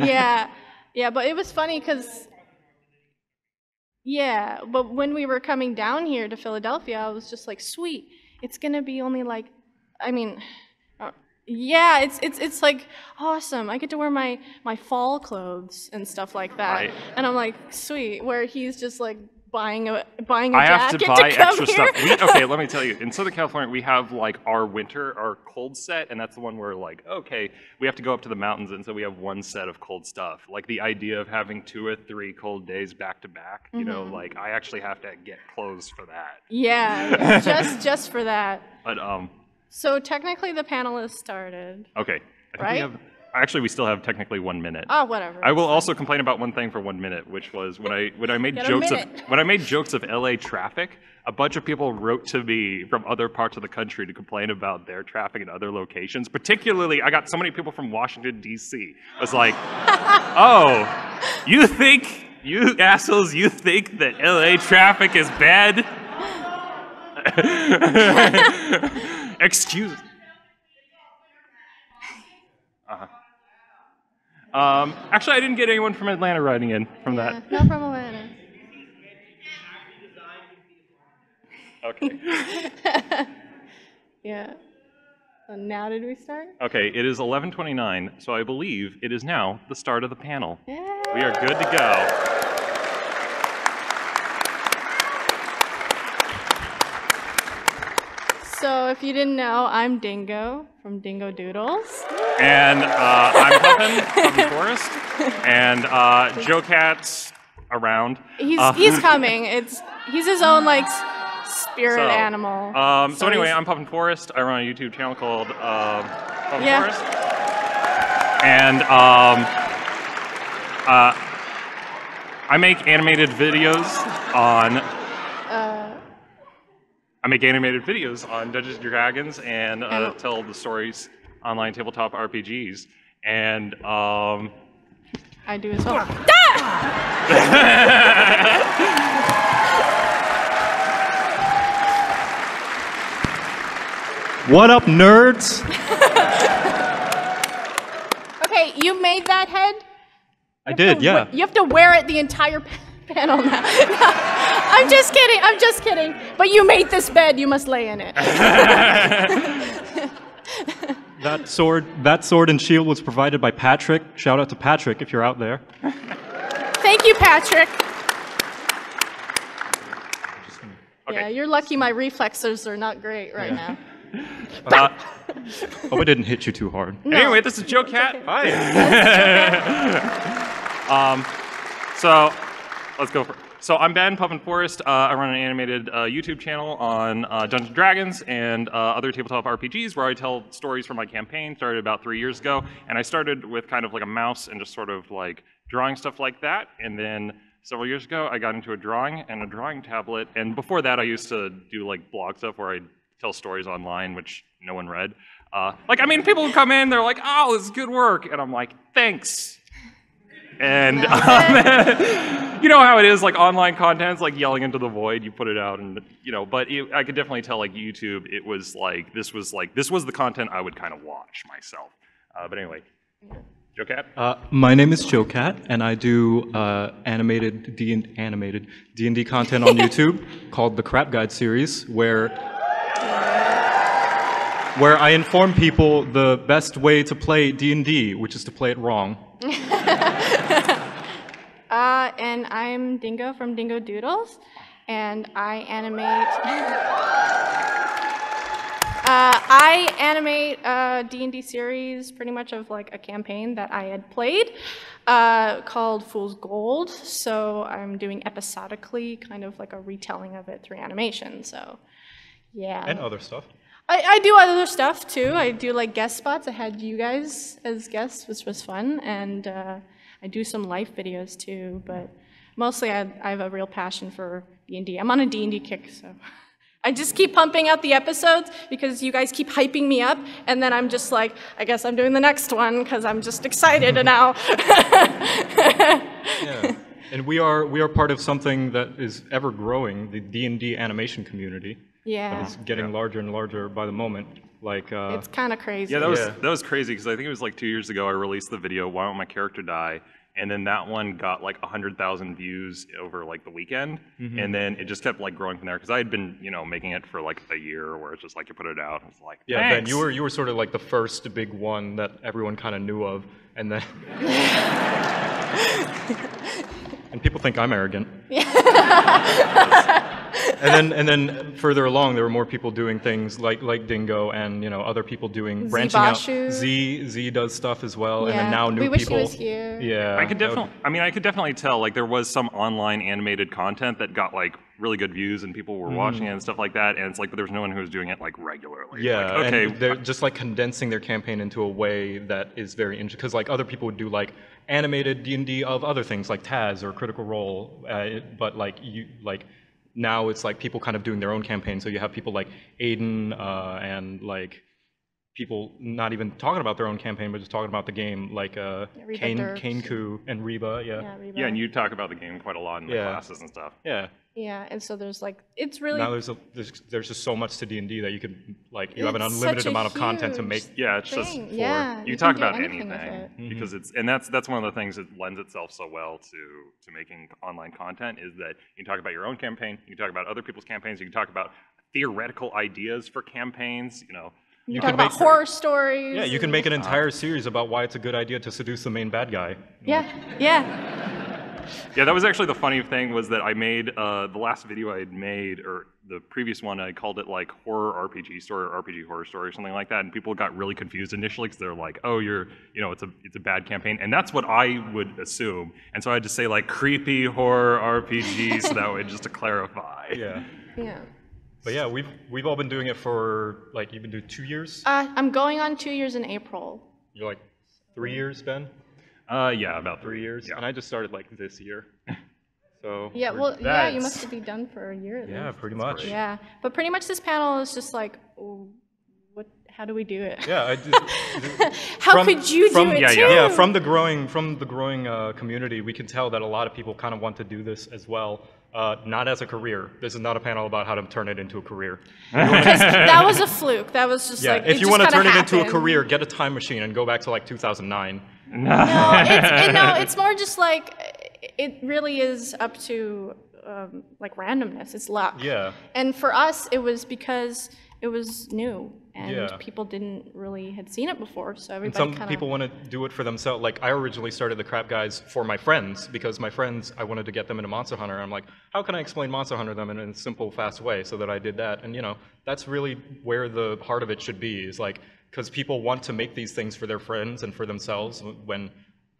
yeah, yeah, but it was funny because yeah, but when we were coming down here to Philadelphia, I was just like, sweet, it's gonna be only like, I mean, uh, yeah, it's it's it's like awesome. I get to wear my my fall clothes and stuff like that, Right. and I'm like, sweet. Where he's just like buying a buying a I have to buy come extra here. stuff. We, okay, let me tell you. In Southern California, we have like our winter, our cold set, and that's the one where like, okay, we have to go up to the mountains, and so we have one set of cold stuff. Like the idea of having two or three cold days back to back. You know, Mm-hmm. like I actually have to get clothes for that. yeah, just just for that. But um, So technically, the panel has started. okay. I think Right? we have. Actually, we still have technically one minute. Oh, whatever. I will also complain about one thing for one minute, which was when I when I made a jokes of minute. when I made jokes of LA traffic, a bunch of people wrote to me from other parts of the country to complain about their traffic in other locations. Particularly, I got so many people from Washington D.C. I was like, "Oh, you think you assholes? You think that LA traffic is bad?" Excuse. Um, actually, I didn't get anyone from Atlanta writing in from Yeah, that. not from Atlanta. Okay. Yeah. So now did we start? Okay, it is 11:29, so I believe it is now the start of the panel. We are good to go. So if you didn't know, I'm Dingo from Dingo Doodles. And uh, I'm Puffin, Puffin Forest, and uh, JoCat's around. He's Uh, he's coming. It's he's his own like spirit So, animal. Um, so anyway, I'm Puffin Forest. I run a YouTube channel called um Puffin Yeah. Forest, and um, uh, I make animated videos on. uh, I make animated videos on Dungeons and Dragons and uh, And- tell the stories online tabletop RPGs. And um, I do as well. What up, nerds? Okay, you made that head. I did, yeah. You have to wear it the entire panel now. I'm just kidding. I'm just kidding. But you made this bed. You must lay in it. That sword, that sword and shield was provided by Patrick. Shout out to Patrick if you're out there. Thank you, Patrick. Okay. Yeah, you're lucky my reflexes are not great right now. uh, Oh, it didn't hit you too hard. anyway, this is JoCat. Hi. um, so let's go for. So I'm Ben Puffin Forest. Uh, I run an animated uh, YouTube channel on uh, Dungeons and Dragons and uh, other tabletop RPGs where I tell stories from my campaign. Started about three years ago, and I started with kind of like a mouse and just sort of like drawing stuff like that. And then several years ago, I got into a drawing and a drawing tablet. And before that, I used to do like blog stuff where I tell stories online, which no one read. Uh, like, I mean, people would come in, they're like, "Oh, this is good work," and I'm like, "Thanks." And um, you know how it is, like online content's like yelling into the void. You put it out, and you know. But it, I could definitely tell, like YouTube, it was like this was like this was the content I would kind of watch myself. Uh, but anyway, JoCat. Uh, my name is JoCat, and I do uh, animated D and animated D and D content on YouTube called the Crap Guide series, where where I inform people the best way to play D and D, which is to play it wrong. Uh, and I'm Dingo from Dingo Doodles, and I animate. uh, I animate a D&D series, pretty much of like a campaign that I had played, uh, called Fool's Gold. So I'm doing episodically, kind of like a retelling of it through animation. So, yeah. And other stuff. I, I do other stuff too. I do like guest spots. I had you guys as guests, which was fun, and uh, I do some life videos too. But mostly, I, I have a real passion for D and D. I'm on a D and D kick, so I just keep pumping out the episodes because you guys keep hyping me up, and then I'm just like, I guess I'm doing the next one because I'm just excited and now. Yeah. And we are we are part of something that is ever growing, the D and D animation community. Yeah. It's getting larger and larger by the moment. Like, uh, It's kind of crazy. Yeah, that was Yeah. that was crazy because I think it was like two years ago I released the video "Why Won't My Character Die," and then that one got like hundred thousand views over like the weekend, Mm-hmm. and then it just kept like growing from there because I had been you know making it for like a year where it's just like you put it out, and it's like yeah, Ben, you were you were sort of like the first big one that everyone kind of knew of, and then. and people think I'm arrogant. and then and then further along, there were more people doing things like like Dingo, and you know other people doing branching out. Z Z does stuff as well, and then now new We wish he people. was here. Yeah, I could that would- definitely. I mean, I could definitely tell. Like, there was some online animated content that got like really good views, and people were watching it and stuff like that. And it's like, but there was no one who was doing it like regularly. Mm. Yeah, Like, okay. and they're just like condensing their campaign into a way that is very interesting. Because like other people would do like animated D and D of other things like Taz or Critical Role, uh, but like you like now it's like people kind of doing their own campaign. So you have people like Aiden uh, and like people not even talking about their own campaign, but just talking about the game, like uh, Reba Kane Derbs. Kane Ku and Reba. Yeah, Yeah, Reba. yeah, and you talk about the game quite a lot in the Yeah. classes and stuff. yeah. Yeah, and so there's like, it's really. Now there's a there's, there's just so much to D and D that you can like you have an unlimited amount of content to make Yeah, it's just for Yeah, you, you talk about anything anything it. because it's and that's that's one of the things that lends itself so well to to making online content is that you can talk about your own campaign, you can talk about other people's campaigns, you can talk about theoretical ideas for campaigns, you know. You can talk about make- horror stories. Yeah, you can make an entire series about why it's a good idea to seduce the main bad guy. Yeah, yeah. Yeah, that was actually the funny thing was that I made uh, the last video I had made, or the previous one, I called it like horror RPG story or RPG horror story or something like that, and people got really confused initially because they're like, "Oh, you're, you know, it's a it's a bad campaign," and that's what I would assume, and so I had to say like creepy horror RPG so that way just to clarify. Yeah. Yeah. But yeah, we've we've all been doing it for like you've been doing two years. Uh, I'm going on two years in April. You're like three years, Ben. Uh, yeah, about Three years, Yeah. and I just started like this year. So Yeah, we're- well, yeah, you That's- must be done for a year. then. yeah, pretty much. Yeah, but pretty much this panel is just like, oh, what? How do we do it? Yeah, I did, How from- could you from- do it yeah, too? yeah. yeah. From the growing from the growing uh, community, we can tell that a lot of people kind of want to do this as well. Uh, not as a career. This is not a panel about how to turn it into a career. that was a fluke. That was just Yeah, like if you want to turn it into a career, get a time machine and go back to like 2009. No, it's, it, no, it's more just like it really is up to um, like randomness. It's luck. Yeah. And for us, it was because it was new and Yeah. people didn't really had seen it before, so And everybody some kind people want to do it for themselves. Like I originally started the Crap Guides for my friends because my friends, I wanted to get them into Monster Hunter. I'm like, how can I explain Monster Hunter to them in a simple, fast way? So that I did that, and you know, that's really where the heart of it should be. Is like because people want to make these things for their friends and for themselves. When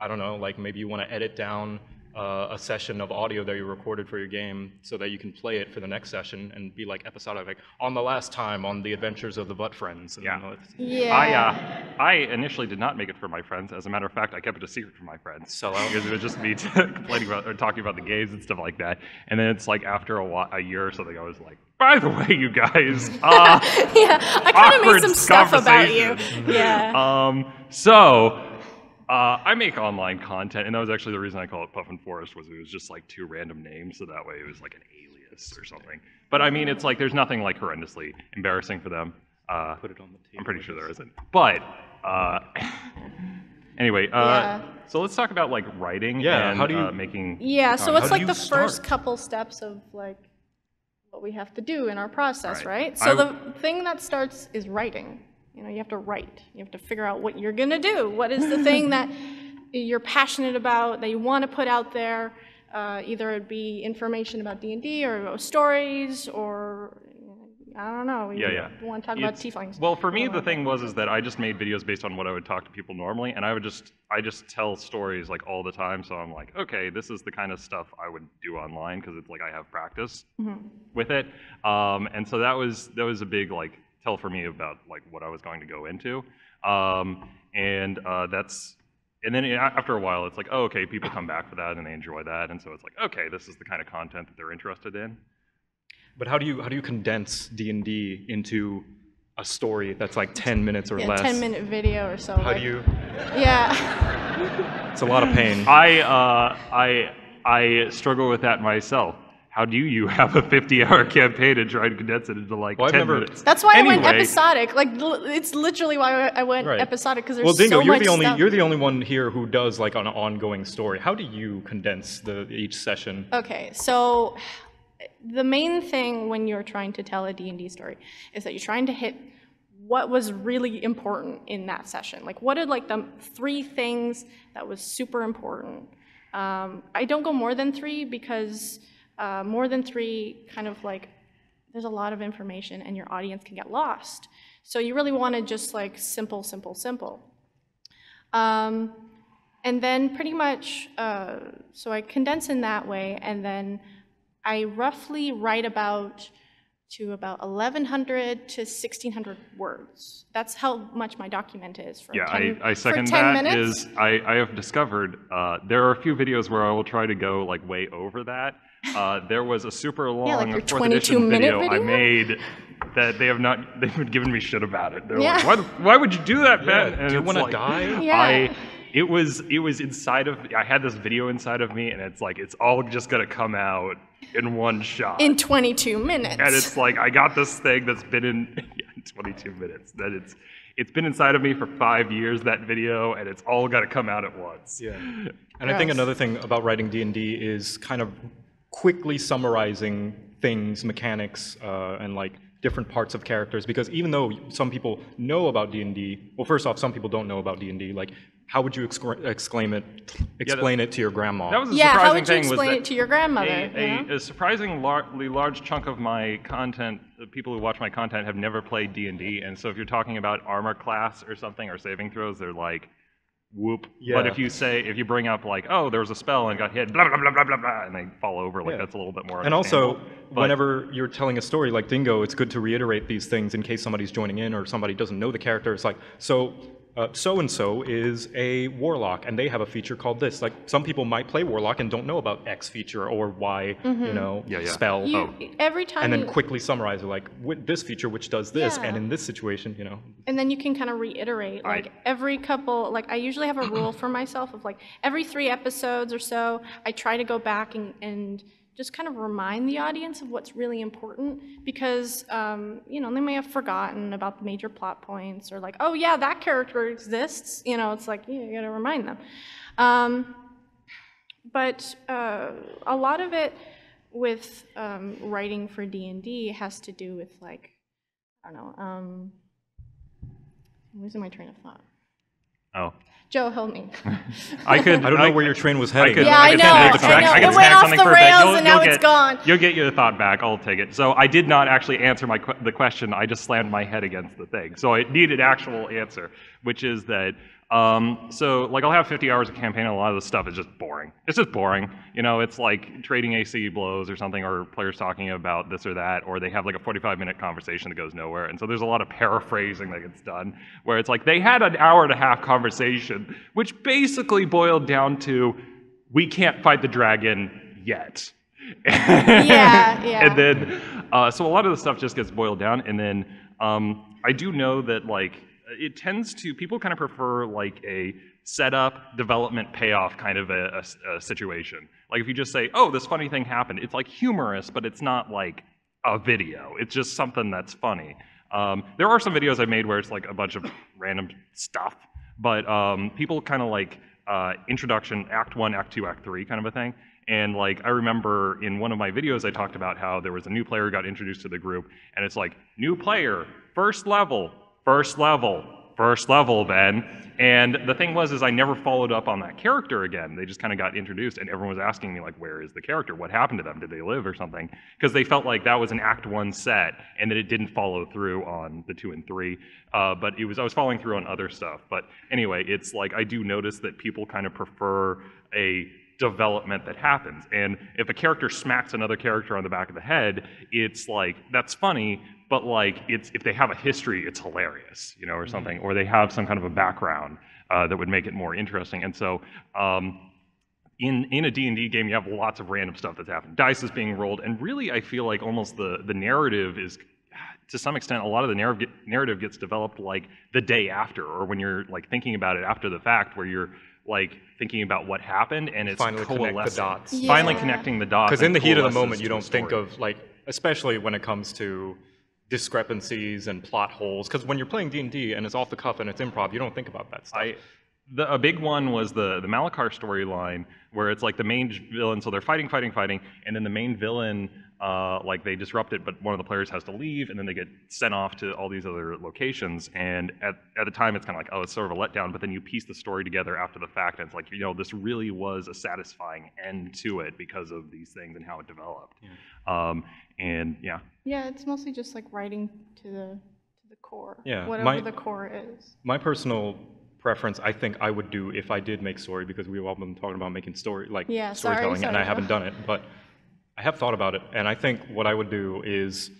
I don't know, like maybe you want to edit down uh, a session of audio that you recorded for your game so that you can play it for the next session and be like episodic, like on the last time on the adventures of the Butt Friends. And, Yeah. you know, Yeah. I uh, I initially did not make it for my friends. As a matter of fact, I kept it a secret from my friends. So because it was just me complaining about or talking about the games and stuff like that. And then it's like after a, while, a year or something, I was like, by the way, you guys, uh, yeah, I kind of made some stuff about you. Yeah. um, so. Uh, I make online content, and that was actually the reason I call it Puffin Forest was it was just like two random names, so that way it was like an alias or something. But I mean, it's like there's nothing like horrendously embarrassing for them. Uh, Put it on the table. I'm pretty sure there isn't. But uh, anyway, uh, Yeah. so let's talk about like writing Yeah, and how do you- uh, making. Yeah, so How it's like you the first couple steps of like what we have to do in our process, Right. right? So I- the thing that starts is writing. You know, you have to write. You have to figure out what you're gonna do. What is the thing that you're passionate about that you want to put out there? Uh, either it be information about D and D or stories or I don't know. Yeah, you yeah. Want to talk about It's- tieflings? Well, for me, the like thing was is that I just made videos based on what I would talk to people normally, and I would just I just tell stories like all the time. So I'm like, okay, this is the kind of stuff I would do online because it's like I have practice Mm-hmm. with it, um, and so that was that was a big like tell for me about like what I was going to go into, um, and uh, that's. And then after a while, it's like, oh, okay, people come back for that and they enjoy that, and so it's like, okay, this is the kind of content that they're interested in. But how do you how do you condense D and D into a story that's like ten minutes or yeah, less? ten minute video or so. How like- do you? Yeah. It's a lot of pain. I uh, I I struggle with that myself. How do you have a 50-hour campaign and try to condense it into like Well, 10 never- minutes? That's why I went episodic. Like it's literally why I I went Right. episodic because there's Well, Dingo, so you're much the only stuff. you're the only one here who does like an ongoing story. How do you condense the each session? Okay, so the main thing when you're trying to tell a D&D story is that you're trying to hit what was really important in that session. Like what are like the three things that was super important. Um, I don't go more than three because uh, more than three kind of like there's a lot of information and your audience can get lost. So you really want to just like simple, simple, simple. Um, and then pretty much, uh, so I condense in that way, and then I roughly write about to about 1,100 to 1,600 words. That's how much my document is for Yeah, 10, I, I for second 10 that. minutes. Is I, I have discovered uh, there are a few videos where I will try to go like way over that. Uh, there was a super long yeah, like your fourth 22 edition minute video, I made that they have not they've been giving me shit about it. They're like, Yeah. why, why would you do that, Yeah, Ben? do you wanna like, die? Yeah. I it was it was inside of I had this video inside of me, and it's like it's all just gonna come out in one shot. in 22 minutes. and it's like I got this thing that's been in yeah, 22 minutes. That it's it's been inside of me for five years. That video, and it's all got to come out at once. Yeah. And I think another thing about writing D&D is kind of quickly summarizing things, mechanics, uh, and like different parts of characters. Because even though some people know about D&D, well, first off, some people don't know about D&D. Like, how would you excla- exclaim it, explain it to your grandma? That was a yeah, surprising how would you thing. explain it to your grandmother? A, you know? a, a surprisingly large chunk of my content, the people who watch my content, have never played D and D, and so if you're talking about armor class or something or saving throws, they're like, "Whoop!" But if you say, if you bring up like, "Oh, there was a spell and got hit," blah blah blah blah blah blah, and they fall over, like Yeah. that's a little bit more. And also. But- whenever you're telling a story like Dingo, it's good to reiterate these things in case somebody's joining in or somebody doesn't know the character. It's like, so so and so is a warlock, and they have a feature called this. Like some people might play warlock and don't know about X feature or Y, you mm-hmm. know, Yeah, yeah. spell. You, oh. Every time and then you, quickly summarize it, like with this feature which does this, and in this situation, you know, and then you can kind of reiterate like every couple like i usually have a rule for myself of like every three episodes or so i try to go back and, and just kind of remind the audience of what's really important because um, you know they may have forgotten about the major plot points or like oh yeah that character exists you know it's like yeah, you gotta remind them um, but uh, a lot of it with um, writing for d&d has to do with like i don't know um, I'm losing my train of thought. oh, Joe, help me. I could. I don't know where your train was heading. could- Yeah, I could know, snag I something- know. could It went off the for a rails You'll- and now you'll it's get- gone. You'll get your thought back. I'll take it. So I did not actually answer my que- the question. I just slammed my head against the thing. So I needed actual answer, which is that. Um, so like I'll have 50 hours of campaign, and a lot of the stuff is just boring. It's just boring. You know, it's like trading AC blows or something, or players talking about this or that, or they have like a 45 minute conversation that goes nowhere. And so there's a lot of paraphrasing that gets done, where it's like they had an hour and a half conversation, which basically boiled down to we can't fight the dragon yet. Yeah, yeah. And then, uh, so a lot of the stuff just gets boiled down. And then um, I do know that like it tends to people kind of prefer like a setup, development, payoff kind of a situation. Like if you just say, "Oh, this funny thing happened," it's like humorous, but it's not like a video. It's just something that's funny. Um, there are some videos I made where it's like a bunch of random stuff, but um, people kind of like uh, introduction, act one, act two, act three kind of a thing. And like I remember in one of my videos, I talked about how there was a new player who got introduced to the group, and it's like new player, first level, first level, first level, Ben. And the thing was, is I never followed up on that character again. They just kind of got introduced, and everyone was asking me like, "Where is the character? What happened to them? Did they live or something?" Because they felt like that was an Act One set, and that it didn't follow through on the two and three. Uh, but it was I was following through on other stuff. But anyway, it's like I do notice that people kind of prefer a development that happens. And if a character smacks another character on the back of the head, it's like that's funny, but like it's if they have a history, it's hilarious, you know, or something, or they have some kind of a background uh, that would make it more interesting. And so. Um, in, in a D&D game, you have lots of random stuff that's happening. Dice is being rolled, and really, I feel like almost the, the narrative is, to some extent, a lot of the narrative, narrative gets developed like the day after, or when you're like thinking about it after the fact, where you're like thinking about what happened, and it's Finally connect the coalescing. dots. Finally connecting the dots. Because in the heat of the moment, you don't think of like, especially when it comes to discrepancies and plot holes. Because when you're playing D and D and it's off the cuff and it's improv, you don't think about that stuff. I, the, a big one was the the Malachar storyline, where it's like the main villain, so they're fighting, fighting, fighting, and then the main villain, uh, like they disrupt it, but one of the players has to leave, and then they get sent off to all these other locations. And at, at the time, it's kind of like, oh, it's sort of a letdown, but then you piece the story together after the fact, and it's like, you know, this really was a satisfying end to it because of these things and how it developed. Um, and yeah, Yeah, it's mostly just like writing to the to the core. Yeah, Whatever my- the core is. My personal preference, I think I would do if I did make story, because we've all been talking about making story, like Yeah, sorry, storytelling, and I haven't done it, but I have thought about it, and I think what I would do is,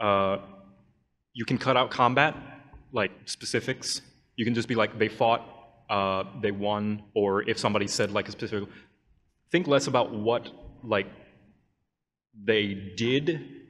uh, you can cut out combat, like specifics. You can just be like, they fought, uh, they won, or if somebody said like a specific, think less about what like they did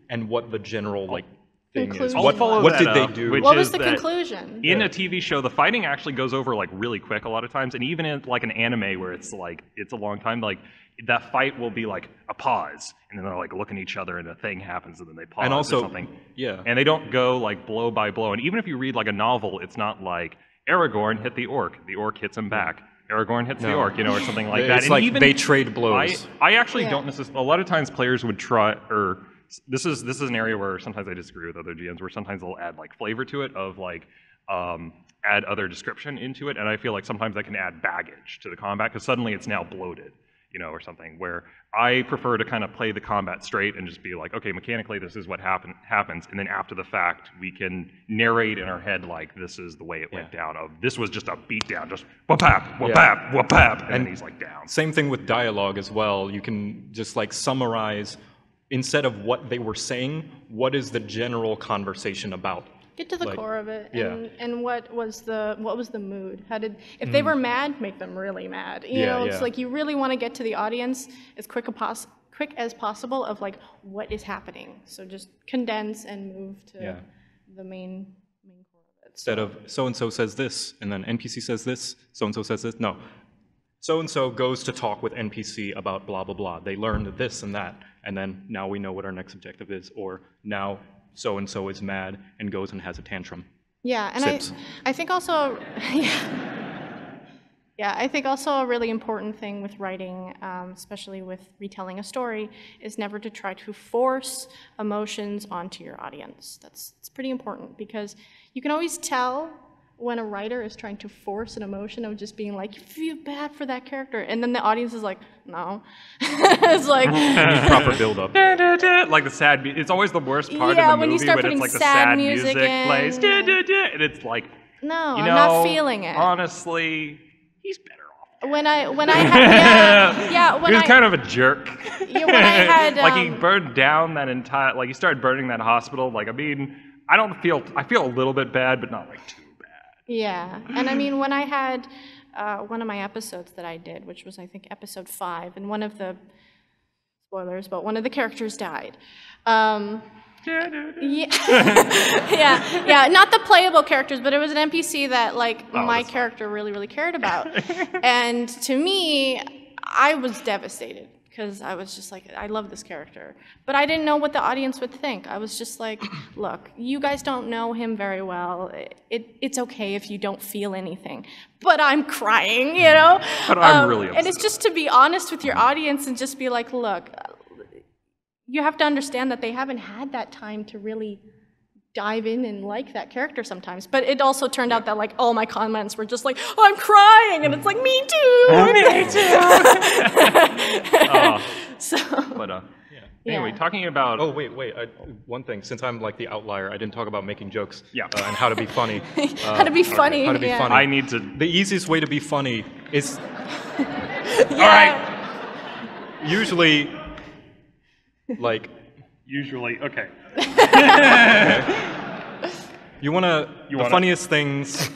and what the general like thing is. What, follow what that did they do? which What is was the that conclusion? in a TV show, the fighting actually goes over like really quick a lot of times, and even in like an anime where it's like it's a long time, like that fight will be like a pause, and then they're like looking at each other, and a thing happens, and then they pause and also, or something, yeah. and they don't go like blow by blow. And even if you read like a novel, it's not like Aragorn hit the orc, the orc hits him back. Aragorn hits the orc, you know, or something like that. It's And like even they trade I, blows. I actually Yeah. don't necessarily. A lot of times, players would try, or this is this is an area where sometimes I disagree with other GMs, where sometimes they'll add like flavor to it, of like um, add other description into it, and I feel like sometimes that can add baggage to the combat because suddenly it's now bloated, you know, or something. Where I prefer to kind of play the combat straight and just be like, okay, mechanically this is what happen happens, and then after the fact we can narrate in our head like this is the way it went down. Of this was just a beatdown, just whoop-pap, whoop-pap, whoop-pap, and, then he's like down. Same thing with dialogue as well. You can just like summarize instead of what they were saying, what is the general conversation about? Get to the like- core of it. yeah. And, and what was the what was the mood? How did if they were mad, make them really mad. You Mm. Yeah, know, yeah. it's like you really want to get to the audience as quick a pos- quick as possible of like what is happening. So just condense and move to Yeah. the main main core of it. Instead of so and so says this, and then NPC says this, so and so says this. No. So and so goes to talk with NPC about blah, blah, blah. They learned this and that, and then now we know what our next objective is, or now so and so is mad and goes and has a tantrum. Yeah, and Sips. I, I think also, yeah. yeah, I think also a really important thing with writing, um, especially with retelling a story, is never to try to force emotions onto your audience. That's it's pretty important because you can always tell when a writer is trying to force an emotion of just being like, you feel bad for that character, and then the audience is like, no, it's like. Proper build up. Da, da, da, like the sad. mu- It's always the worst part Yeah, of the when you movie start when it's putting like the sad sad music music, plays, in. da, da, da, and it's like, No, you I'm not feeling it. Honestly, he's better off. when I when I had yeah, yeah when he was I kind of a jerk. Yeah, when I had, like he um, burned down that entire. Like he started burning that hospital. Like I mean, I don't feel. I feel a little bit bad, but not like too bad. Yeah, and I mean, when I had uh, one of my episodes that I did, which was I think episode five, and one of the spoilers, but one of the characters died. Um, yeah, yeah, yeah, not the playable characters, but it was an NPC that like Oh, my character really, really cared about, and to me, I was devastated because I was just like, I love this character, but I didn't know what the audience would think. I was just like, look, you guys don't know him very well. It, it, it's okay if you don't feel anything, but I'm crying, you know. But I'm Um, really And it's just to be honest with your audience and just be like, look, you have to understand that they haven't had that time to really dive in and like that character sometimes. But it also turned out that like all my comments were just like, oh, I'm crying, and it's like me too. me too. so But uh, anyway, Yeah. talking about. Oh wait, wait. I, one thing, since I'm like the outlier, I didn't talk about making jokes. Yeah. uh, and how to be funny. how to be funny. how to be yeah. funny. I need to. The easiest way to be funny is Yeah. All right. usually like Usually, okay. you want to. The wanna- funniest things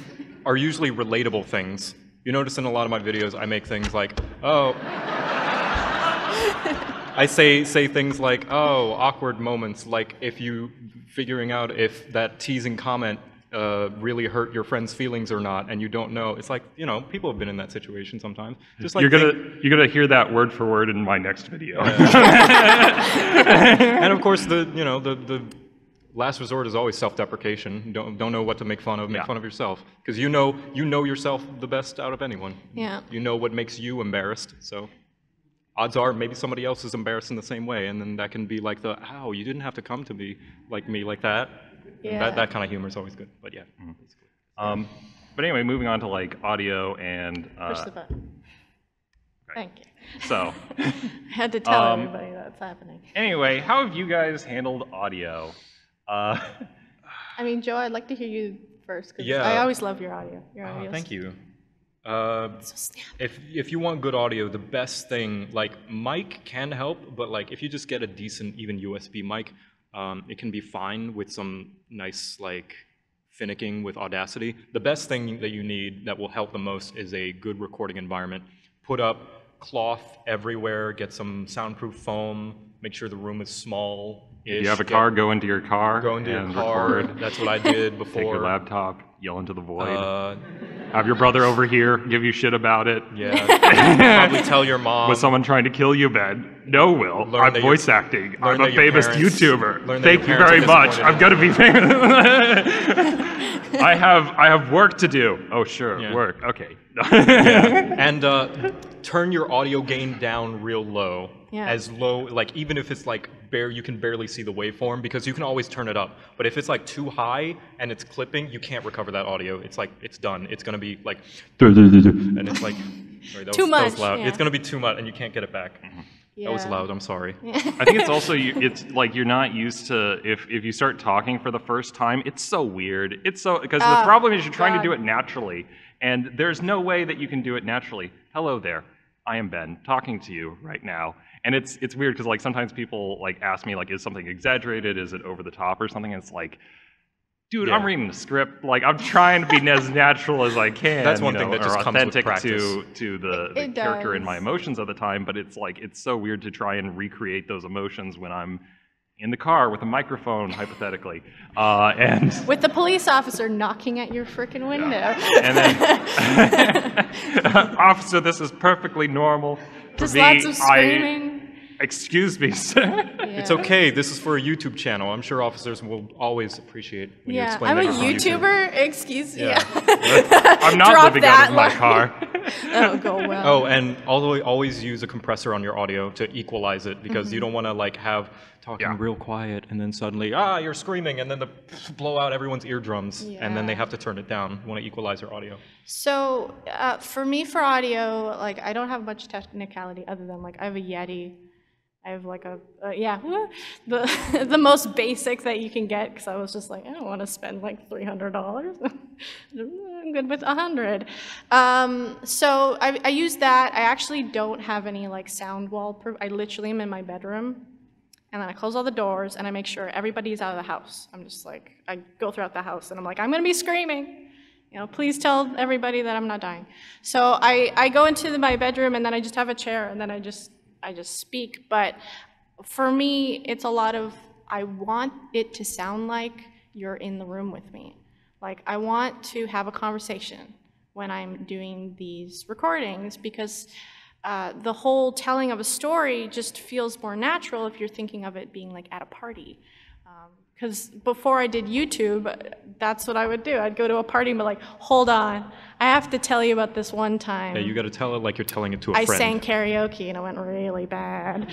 are usually relatable things. You notice in a lot of my videos, I make things like, oh. I say say things like, oh, awkward moments, like if you figuring out if that teasing comment uh, really hurt your friend's feelings or not, and you don't know. It's like you know, people have been in that situation sometimes. Just like you're gonna think- you're gonna hear that word for word in my next video. and of course, the you know the the last resort is always self-deprecation. Don't don't know what to make fun of. Make Yeah. fun of yourself because you know you know yourself the best out of anyone. Yeah. You know what makes you embarrassed. So odds are maybe somebody else is embarrassed in the same way, and then that can be like the ow, you didn't have to come to me like me like that. And Yeah. That that kind of humor is always good. But yeah. basically. um, but anyway, moving on to like audio and Uh, Push uh, the button. Thank you. so. I had to tell Um, everybody that's happening. Anyway, how have you guys handled audio? Uh, I mean, Joe, I'd like to hear you first because Yeah. I always love your audio. Your Uh, audio. thank you. Uh, So snap. if if you want good audio, the best thing like mic can help, but like if you just get a decent even USB mic, um, it can be fine with some nice like finicking with Audacity. The best thing that you need that will help the most is a good recording environment. Put up cloth everywhere, get some soundproof foam, make sure the room is small. If you have a car, go into your car, Go into your car. record. That's what I did before. Take your laptop, yell into the void. Uh, have your brother over here give you shit about it. yeah. Probably tell your mom. Was someone trying to kill you, Ben? No, Will. Learn I'm that your- voice acting. learn I'm a that your famous parents- YouTuber. that Thank your you very are much. I'm disappointed. gonna be famous. I have I have work to do. Oh sure, Yeah. work. Okay. and uh, turn your audio gain down real low. Yeah. As low, like even if it's like bare, you can barely see the waveform because you can always turn it up. But if it's like too high and it's clipping, you can't recover that audio. It's like it's done. It's gonna be like, and it's like, sorry, that Too was, that was much, loud. yeah. It's gonna be too much, and you can't get it back. Mm-hmm. That was loud. I'm sorry. I think it's also you, it's like you're not used to if if you start talking for the first time, it's so weird. It's so because the Oh, problem is you're trying to do it naturally, and there's no way that you can do it naturally. Hello there, I am Ben talking to you right now, and it's it's weird because like sometimes people like ask me like is something exaggerated, is it over the top or something? And it's like. Dude, I'm reading the script. Like I'm trying to be as natural as I can. That's you one thing that just comes with authentic practice. to to the, the It character and my emotions at the time. But it's like it's so weird to try and recreate those emotions when I'm in the car with a microphone, hypothetically, uh, and With the police officer knocking at your freaking window. and then officer, this is perfectly normal. For Just me, lots of I- screaming. Excuse me, sir. It's okay. This is for a YouTube channel. I'm sure officers will always appreciate when you Yeah, explain I'm that a you're YouTube. YouTuber. Excuse me. Yeah. Yeah. I'm not Drop living out that of my car. That'll go well. Oh, and always always use a compressor on your audio to equalize it because Mm-hmm. you don't want to like have talking Yeah. real quiet and then suddenly ah you're screaming and then the blow out everyone's eardrums and then they have to turn it down. You want to equalize your audio. So uh, for me, for audio, like I don't have much technicality other than like I have a Yeti. I have like a uh, yeah, the the most basic that you can get because I was just like I don't want to spend like three hundred dollars. I'm good with a hundred. Um, so I, I use that. I actually don't have any like sound wall. I literally am in my bedroom. And then I close all the doors and I make sure everybody's out of the house. I'm just like, I go throughout the house and I'm like, I'm gonna be screaming. You know, please tell everybody that I'm not dying. So I, I go into the- my bedroom and then I just have a chair and then I just, I just speak. But for me, it's a lot of, I want it to sound like you're in the room with me. Like, I want to have a conversation when I'm doing these recordings because uh, the whole telling of a story just feels more natural if you're thinking of it being like at a party. Because before I did YouTube, that's what I would do. I'd go to a party and be like, hold on, I have to tell you about this one time. Yeah, you got to tell it like you're telling it to a I friend. sang karaoke and it went really bad.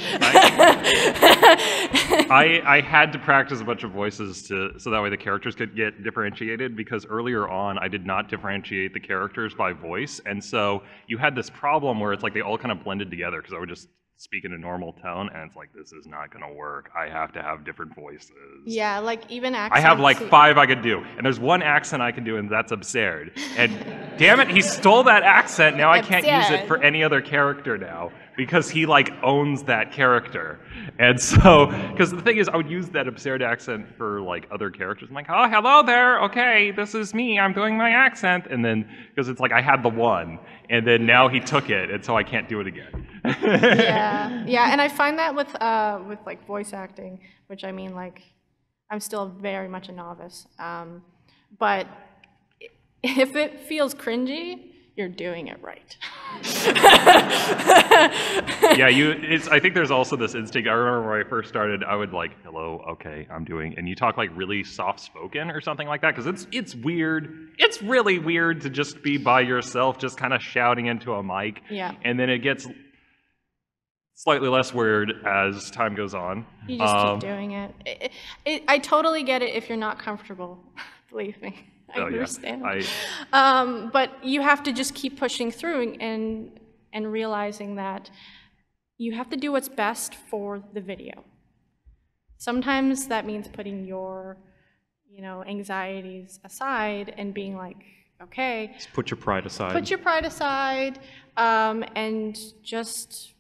I, I had to practice a bunch of voices to so that way the characters could get differentiated because earlier on I did not differentiate the characters by voice and so you had this problem where it's like they all kind of blended together because I would just speak in a normal tone and it's like this is not going to work. I have to have different voices. yeah, like even accents I have like five I could do, and there's one accent I can do, and that's absurd. And damn it, he stole that accent. Now I can't use it for any other character now because he like owns that character. And so, because the thing is, I would use that absurd accent for like other characters. I'm like, oh, hello there. Okay, this is me. I'm doing my accent, and then because it's like I had the one, and then now he took it, and so I can't do it again. yeah, yeah, and I find that with uh, with like voice acting, which I mean, like, I'm still very much a novice. Um, But if it feels cringy, you're doing it right. yeah, you. It's. I think there's also this instinct. I remember when I first started, I would like, "Hello, okay, I'm doing," and you talk like really soft spoken or something like that because it's it's weird. It's really weird to just be by yourself, just kind of shouting into a mic. Yeah. And then it gets slightly less weird as time goes on. You just Um, keep doing it. It, it. I totally get it if you're not comfortable. Believe me, I oh, yeah. understand. I, Um, but you have to just keep pushing through and and realizing that you have to do what's best for the video. Sometimes that means putting your, you know, anxieties aside and being like, okay, Just put your pride aside. put your pride aside um, and just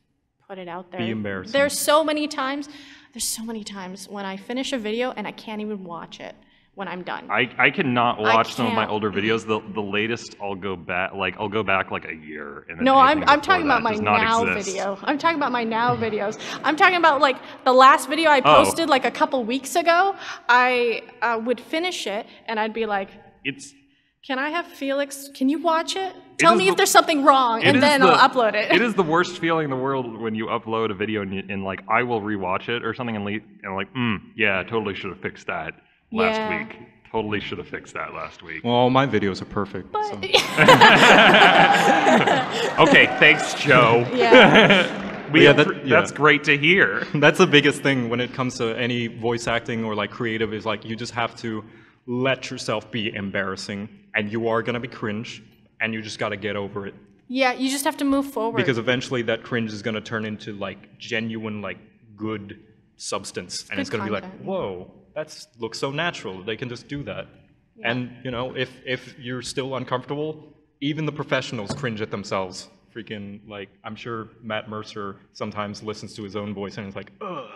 put it out there. Be embarrassing. There's so many times, there's so many times when I finish a video and I can't even watch it when I'm done. I, I cannot watch some of my older videos. The the latest I'll go back like I'll go back like a year. And No, I'm, I'm talking about my now exist. video. I'm talking about my now videos. I'm talking about like the last video I Oh. posted like a couple weeks ago. I uh, would finish it and I'd be like, It's can I have Felix? Can you watch it? Tell is me the- if there's something wrong, and then the- I'll upload it. It is the worst feeling in the world when you upload a video and, you, and like I will rewatch it or something and, le- and like, mm, yeah, totally should have fixed that last Yeah. week. Totally should have fixed that last week. well, my videos are perfect. so. okay, thanks, Joe. yeah. We Yeah, that- yeah. That's great to hear. That's the biggest thing when it comes to any voice acting or like creative is like you just have to let yourself be embarrassing and you are going to be cringe and you just got to get over it Yeah, you just have to move forward. because eventually that cringe is going to turn into like genuine like good substance and good it's going to be like whoa that's looks so natural they can just do that and you know if if you're still uncomfortable even the professionals cringe at themselves freaking like i'm sure matt mercer sometimes listens to his own voice and it's like Ugh.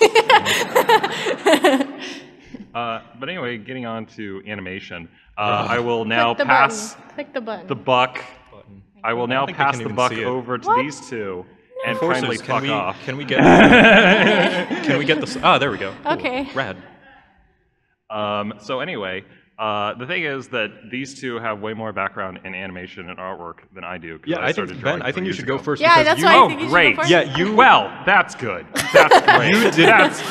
Uh, but anyway, getting on to animation, uh, I will now Click the pass button. Click the button. the buck. I will now think pass the buck over to What? these two and Forcers, kindly can fuck we, off. Can we get? can we get this? Ah, there we go. Cool. Okay. Rad. Um, so anyway, uh, the thing is that these two have way more background in animation and artwork than I do. Yeah, I, started think Ben. I think you should ago. go first. yeah, that's you, why I Oh, think you should great. go first. Yeah, you. Well, that's good. That's great. You did- That's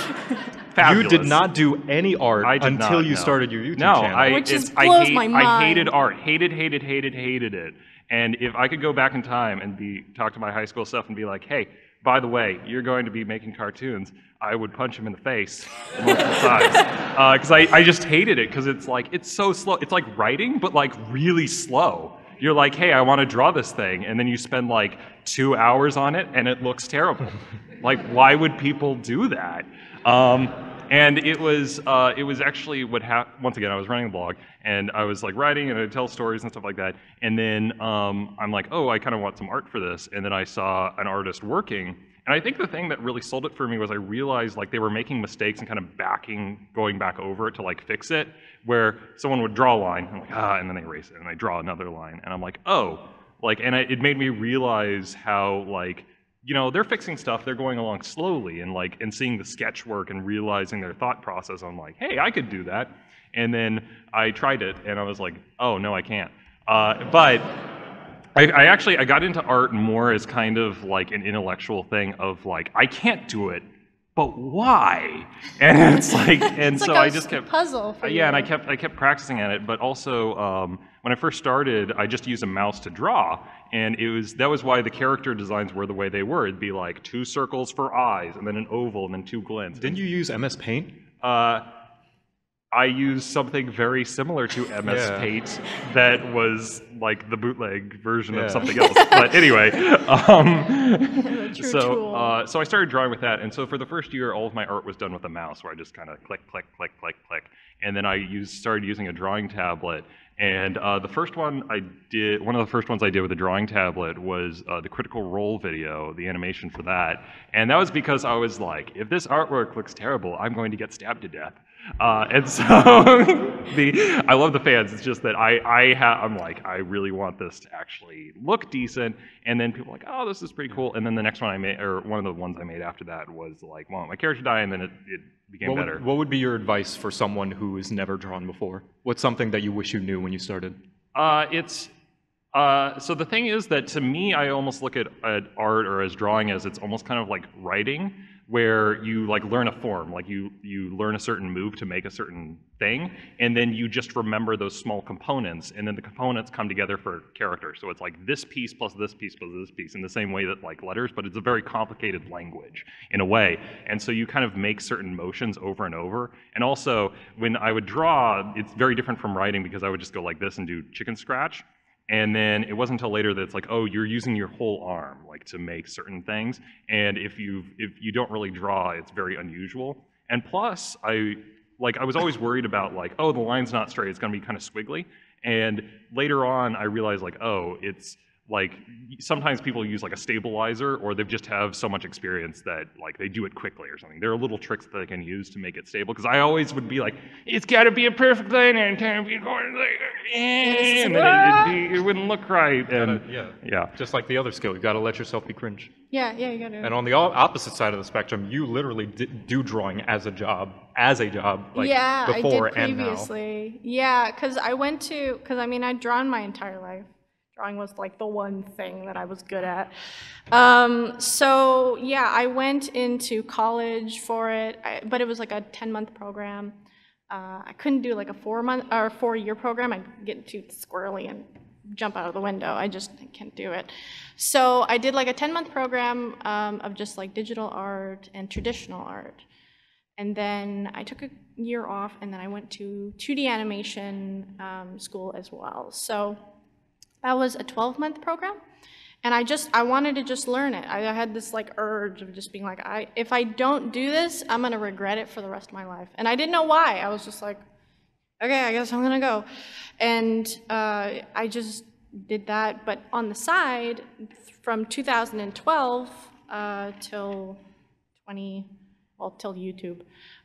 You did not do any art I until not, you no. started your YouTube no, channel. I, Which it's, just I, blows hate, my I hated art. Hated, hated, hated, hated it. And if I could go back in time and be talk to my high school stuff and be like, hey, by the way, you're going to be making cartoons, I would punch him in the face multiple times. Because I, I just hated it because it's like, it's so slow. It's like writing, but like really slow. You're like, hey, I want to draw this thing. And then you spend like two hours on it and it looks terrible. like, why would people do that? Um, and it was uh, it was actually what happened. Once again, I was running a blog, and I was like writing, and I tell stories and stuff like that. And then um, I'm like, oh, I kind of want some art for this. And then I saw an artist working, and I think the thing that really sold it for me was I realized like they were making mistakes and kind of backing, going back over it to like fix it. Where someone would draw a line, I'm like, ah, and then they erase it, and I draw another line, and I'm like, oh, like, and I, it made me realize how like you know they're fixing stuff they're going along slowly and like and seeing the sketch work and realizing their thought process. I'm like hey i could do that. And then i tried it and i was like oh no i can't. Uh, but I, I actually i got into art more as kind of like an intellectual thing of like i can't do it but why? And it's like and It's so like i just kept puzzle. For yeah, and I kept I kept practicing at it, but also um, when I first started, I just used a mouse to draw, and it was that was why the character designs were the way they were. It'd be like two circles for eyes, and then an oval, and then two glints. Didn't you use MS Paint? Uh, I used something very similar to MS Yeah. Paint that was like the bootleg version Yeah. of something else. but anyway, um, so uh, so I started drawing with that, and so for the first year, all of my art was done with a mouse, where I just kind of click, click, click, click, click, and then I used started using a drawing tablet. And uh, the first one I did, one of the first ones I did with a drawing tablet was uh, the Critical Role video, the animation for that. And that was because I was like, if this artwork looks terrible, I'm going to get stabbed to death. Uh, and so the I love the fans. It's just that I I ha- I'm like I really want this to actually look decent, and then people are like, oh, this is pretty cool. And then the next one I made, or one of the ones I made after that was like, well, my character died, and then it, it became What better. would, what would be your advice for someone who has never drawn before? What's something that you wish you knew when you started? Uh, it's uh, so the thing is that to me, I almost look at, at art or as drawing as it's almost kind of like writing, where you like learn a form, like you you learn a certain move to make a certain thing, and then you just remember those small components, and then the components come together for character. So it's like this piece plus this piece plus this piece in the same way that like letters, but it's a very complicated language in a way, and so you kind of make certain motions over and over. And also, when I would draw, it's very different from writing because I would just go like this and do chicken scratch. And then it wasn't until later that it's like, oh, you're using your whole arm like to make certain things. And if you if you don't really draw, it's very unusual. And plus, I like I was always worried about like, oh, the line's not straight, it's gonna be kind of squiggly. And later on, I realized like, oh, it's like sometimes people use like a stabilizer or they just have so much experience that like they do it quickly or something. There are little tricks that they can use to make it stable. Because I always would be like, it's got to be a perfect line and can't be going like, eh, and it, it'd be, it wouldn't look right. And yeah. yeah, Just like the other skill, you got to let yourself be cringe. Yeah, yeah, you gotta. And on the opposite side of the spectrum, you literally di- do drawing as a job, as a job, like yeah, before I did and now. previously. Yeah, because I went to, because I mean, I'd drawn my entire life. Drawing was like the one thing that I was good at. Um, so yeah, I went into college for it, I, but it was like a 10 month program. Uh, I couldn't do like a four month or four year program. I'd get too squirrely and jump out of the window. I just can't do it. So I did like a 10 month program um, of just like digital art and traditional art. And then I took a year off, and then I went to 2D animation um, school as well. So that was a 12-month program, and I just I wanted to just learn it. I, had this like urge of just being like, I if I don't do this, I'm gonna regret it for the rest of my life. And I didn't know why. I was just like, okay, I guess I'm gonna go, and uh, I just did that. But on the side, from 2012 uh, till 20 well, till YouTube,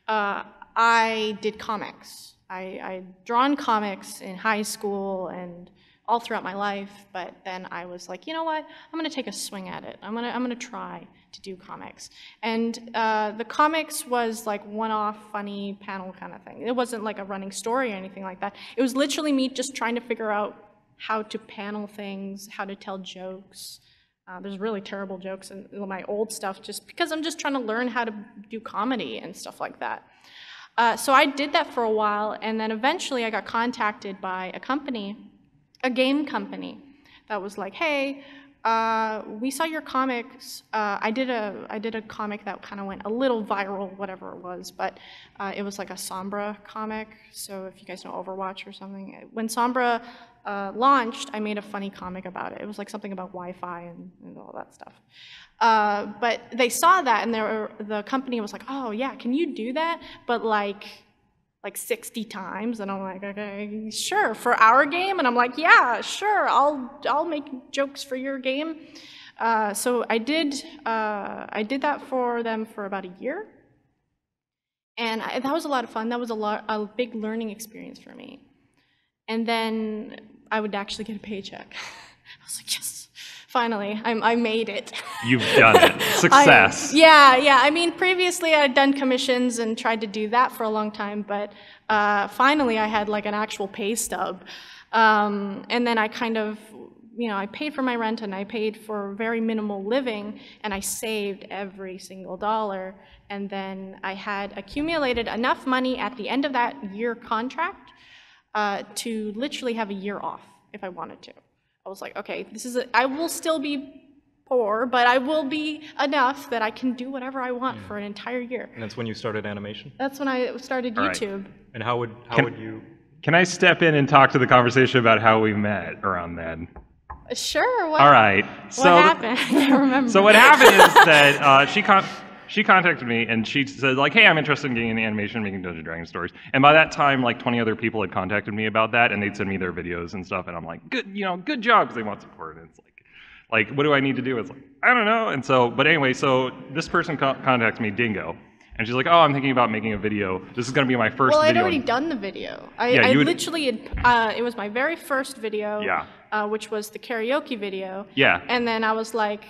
uh, I did comics. I, I drawn comics in high school and all throughout my life, but then I was like, you know what? I'm gonna take a swing at it. I'm gonna I'm gonna try to do comics. And uh, the comics was like one-off, funny panel kind of thing. It wasn't like a running story or anything like that. It was literally me just trying to figure out how to panel things, how to tell jokes. Uh, there's really terrible jokes in in my old stuff just because I'm just trying to learn how to do comedy and stuff like that. Uh, so I did that for a while, and then eventually I got contacted by a company, a game company, that was like, "Hey, uh, we saw your comics. Uh, I did a I did a comic that kind of went a little viral, whatever it was, but uh, it was like a Sombra comic. So if you guys know Overwatch or something, when Sombra uh, launched, I made a funny comic about it. It was like something about Wi-Fi and, and all that stuff. Uh, but they saw that, and were, the company was like, "Oh yeah, can you do that?" But like like 60 times and I'm like, okay, sure, for our game? And I'm like, yeah, sure, I'll, I'll make jokes for your game. Uh, so I did, uh, I did that for them for about a year. And I, that was a lot of fun. That was a, lot, a big learning experience for me. And then I would actually get a paycheck. I was like, yes, finally, I'm, I made it. you've done it. I- Success. yeah, yeah. I mean, previously I'd done commissions and tried to do that for a long time, but uh, finally I had like an actual pay stub. Um, and then I kind of, you know, I paid for my rent and I paid for very minimal living and I saved every single dollar. And then I had accumulated enough money at the end of that year contract uh, to literally have a year off if I wanted to. I was like, okay, this is, a, I will still be poor, but I will be enough that I can do whatever I want for an entire year. And that's when you started animation. That's when I started All right. YouTube. And how would how Can- would you? Can I step in and talk to the conversation about how we met around then? Sure. What, All right. So What So happened? I can't remember. So what happened is that uh, she con- she contacted me and she said like, "Hey, I'm interested in getting into animation, making Dungeons and Dragons stories." And by that time, like 20 other people had contacted me about that, and they'd send me their videos and stuff, and I'm like, "Good, you know, good job," because they want support. And it's like, like, what do I need to do? It's like, I don't know. And so, but anyway, so this person co- contacts me, Dingo, and she's like, "Oh, I'm thinking about making a video. This is going to be my first Well, I'd video." already done the video. I, Yeah, I would- literally had, uh, it was my very first video. Yeah. Uh, which was the karaoke video. Yeah. And then I was like,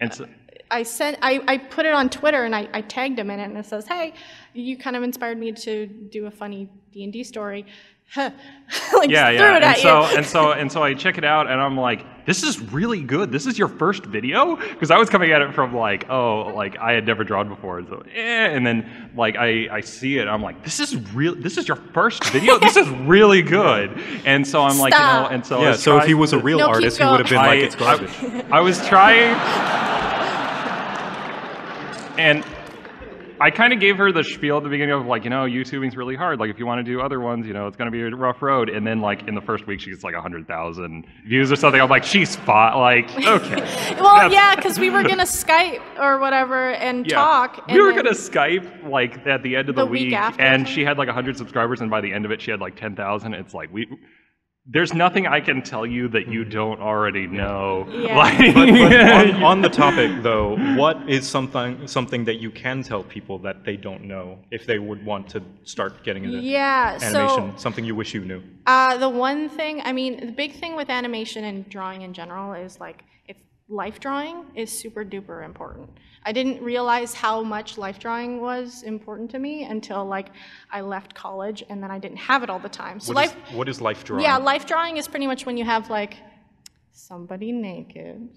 and so, I sent, I, I put it on Twitter and I, I tagged him in it and it says, hey, you kind of inspired me to do a funny D and D story. like yeah, yeah. it And at so you. and so and so I check it out, and I'm like, "This is really good. This is your first video?" Because I was coming at it from like, "Oh, like I had never drawn before," and so eh, and then like I I see it, I'm like, "This is real. This is your first video. this is really good." And so I'm like, you know, and so Yeah, so if he was a real No, artist, he would have been I, like, it's garbage. I, I was trying, and I kind of gave her the spiel at the beginning of like, you know, YouTubing's really hard. Like, if you want to do other ones, you know, it's going to be a rough road. And then, like, in the first week, she gets like 100,000 views or something. I'm like, she's spot. Like, okay. well, That's- yeah, because we were gonna Skype or whatever and Yeah. talk. we and were gonna Skype like at the end of the, The week after and she had like 100 subscribers, and by the end of it, she had like 10,000. It's like we. There's nothing I can tell you that you don't already know. Yeah. Like, But, but on, on the topic, though, what is something something that you can tell people that they don't know if they would want to start getting into Yeah, animation? so something you wish you knew. Uh, the one thing, I mean, the big thing with animation and drawing in general is like, it's life drawing is super duper important. I didn't realize how much life drawing was important to me until like I left college and then I didn't have it all the time. So What is, life, what is life drawing? yeah, life drawing is pretty much when you have like somebody naked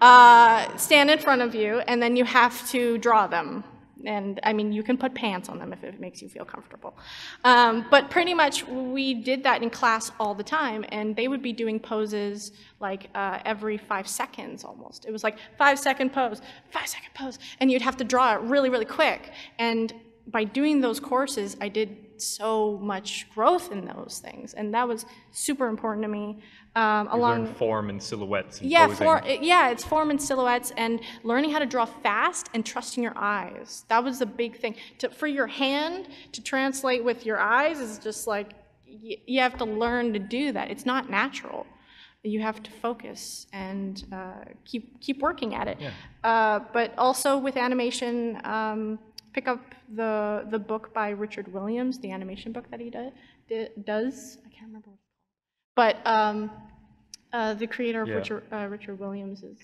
uh, stand in front of you and then you have to draw them. And I mean, you can put pants on them if it makes you feel comfortable. Um, but pretty much we did that in class all the time, and they would be doing poses like uh, every five seconds almost. It was like five second pose, five second pose, and you'd have to draw it really, really quick. And by doing those courses, I did so much growth in those things, and that was super important to me. Um, You along learn form and silhouettes and yeah, for, yeah, it's form and silhouettes and learning how to draw fast and trusting your eyes. That was the big thing. To, for your hand to translate with your eyes is just like, y- you have to learn to do that. It's not natural. You have to focus and uh, keep, keep working at it. Uh, but also with animation, um, pick up the, the book by Richard Williams, the animation book that he do, di- does. I can't remember what but um, uh, the creator of Yeah. Richard, uh, Richard Williams is.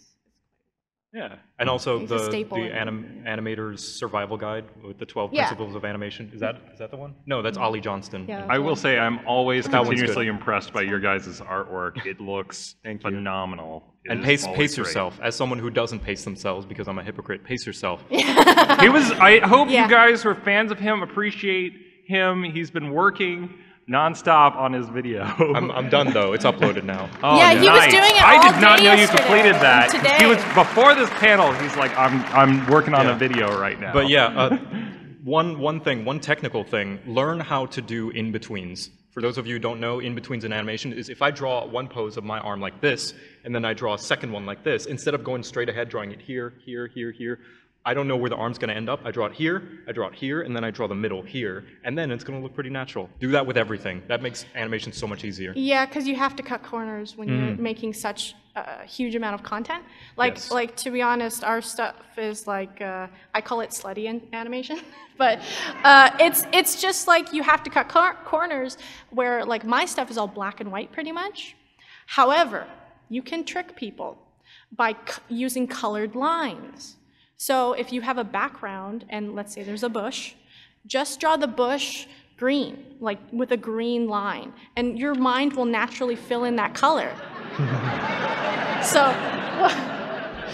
Yeah, and also He's the the anim, animator's survival guide with the twelve Yeah. principles of animation. Is that is that the one? No, that's Ollie Johnston. Yeah. I will say I'm always That continuously impressed by your guys' artwork. It looks Thank you. phenomenal. It And is pace always pace great. yourself. As someone who doesn't pace themselves because I'm a hypocrite, pace yourself. He was. I hope Yeah. you guys who are fans of him appreciate him. He's been working nonstop on his video. I'm, I'm done though. It's uploaded now. Oh, Yeah, he was doing it I all did not know you completed that. today. He was before this panel. He's like, I'm I'm working on Yeah. a video right now. But yeah, uh, one one thing, one technical thing. Learn how to do in betweens. For those of you who don't know, in betweens in animation is if I draw one pose of my arm like this, and then I draw a second one like this, instead of going straight ahead, drawing it here, here, here, here. I don't know where the arm's going to end up. I draw it here, I draw it here, and then I draw the middle here, and then it's going to look pretty natural. Do that with everything. That makes animation so much easier. Yeah, because you have to cut corners when you're making such a huge amount of content. Like, Yes. like to be honest, our stuff is like uh, I call it slutty an- animation, but uh, it's it's just like you have to cut cor- corners where like my stuff is all black and white pretty much. However, you can trick people by c- using colored lines. So if you have a background and let's say there's a bush, just draw the bush green, like with a green line, and your mind will naturally fill in that color. so,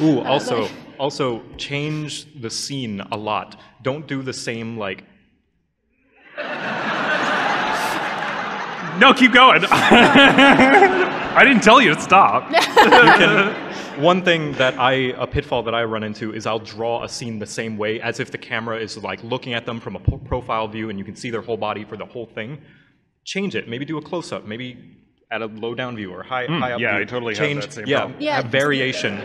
Ooh, also, also change the scene a lot. Don't do the same like no, keep going. I didn't tell you to stop. One thing that I, a pitfall that I run into is I'll draw a scene the same way as if the camera is like looking at them from a profile view and you can see their whole body for the whole thing. Change it. Maybe do a close up. Maybe at a low down view or high, high up yeah, view. I totally have Change, that same yeah, problem. Yeah, have variation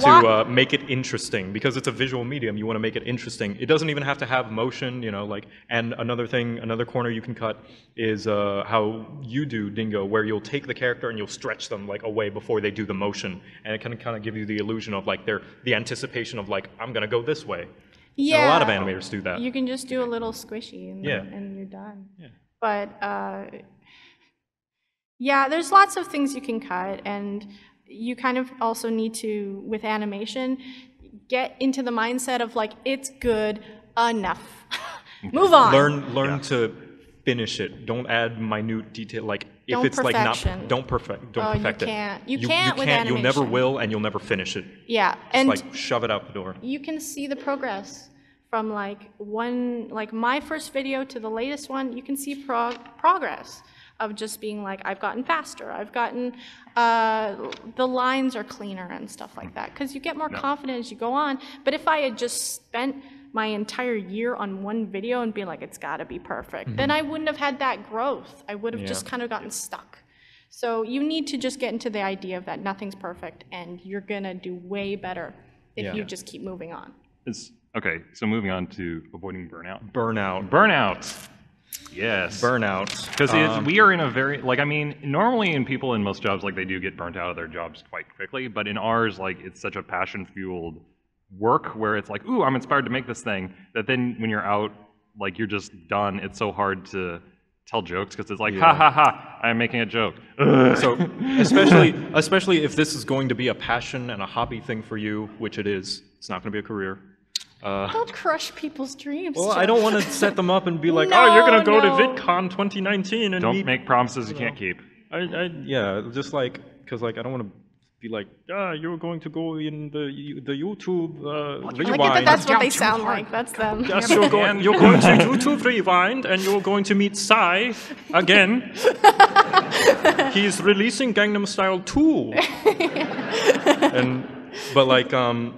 to uh, make it interesting because it's a visual medium. You want to make it interesting. It doesn't even have to have motion, you know. Like, and another thing, another corner you can cut is uh, how you do Dingo, where you'll take the character and you'll stretch them like away before they do the motion, and it can kind of give you the illusion of like their the anticipation of like I'm gonna go this way. Yeah. And a lot of animators do that. You can just do a little squishy and, Yeah. and you're done. Yeah. But uh, yeah, there's lots of things you can cut, and you kind of also need to, with animation, get into the mindset of like, it's good enough. Move on. learn learn to finish it. Don't add minute detail. Like if Don't it's like not perfection. don't perfect don't Oh, you perfect it. can't. You you can't with can't. You'll never will, and you'll never finish it. Yeah, and like shove it out the door. you can see the progress from like one like my first video to the latest one you can see prog- progress of just being like i've gotten faster. I've gotten uh, the lines are cleaner and stuff like that. Because you get more confident as you go on. But if i had just spent my entire year on one video and be like it's got to be perfect then i wouldn't have had that growth. I would have just kind of gotten stuck. So you need to just get into the idea of that nothing's perfect and you're gonna do way better if Yeah. you just keep moving on. It's, okay, so moving on to avoiding burnout. Burnout. Burnout. Yes. Burnout. Because Um, we are in a very like I mean normally in people in most jobs like they do get burnt out of their jobs quite quickly, but in ours like it's such a passion fueled work where it's like ooh I'm inspired to make this thing that then when you're out like you're just done. It's so hard to tell jokes because it's like ha ha ha I'm making a joke. Ugh. So especially especially if this is going to be a passion and a hobby thing for you, which it is. It's not going to be a career. Uh, Don't crush people's dreams. well, Jeff. I don't want to set them up and be like, "Oh, you're going to go No, to. VidCon 2019 and Don't meet make promises you can't keep. I, I, yeah, just like because like I don't want to be like, ah, you're going to go in the the YouTube uh, I rewind. like that that's what they sound like. That's them. Yes, you're going, you're going to YouTube Rewind, and you're going to meet Psy again. He's releasing Gangnam Style 2. and, but like, um,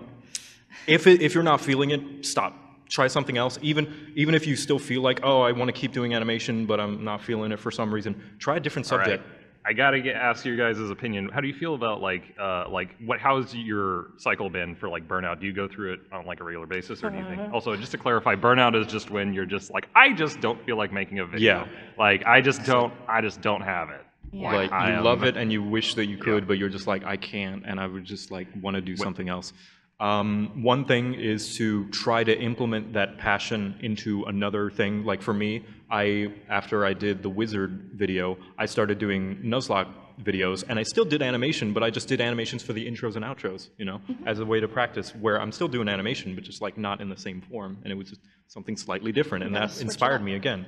if it, if you're not feeling it, stop. Try something else. Even even if you still feel like, oh, I want to keep doing animation, but I'm not feeling it for some reason. Try a different All right. subject. I gotta get ask your guys' opinion. How do you feel about like uh like what how's your cycle been for like burnout? Do you go through it on like a regular basis or do you think Uh-huh. also just to clarify, burnout is just when you're just like, I just don't feel like making a video. Yeah. Like I just don't I just don't have it. Yeah. like I you am- love it and you wish that you could, but you're just like I can't, and I would just like want to do something else. Um, one thing is to try to implement that passion into another thing. Like for me, I after I did the wizard video, I started doing Nuzlocke videos, and I still did animation, but I just did animations for the intros and outros, you know, as a way to practice. Where I'm still doing animation, but just like not in the same form, and it was just something slightly different, and that inspired me again.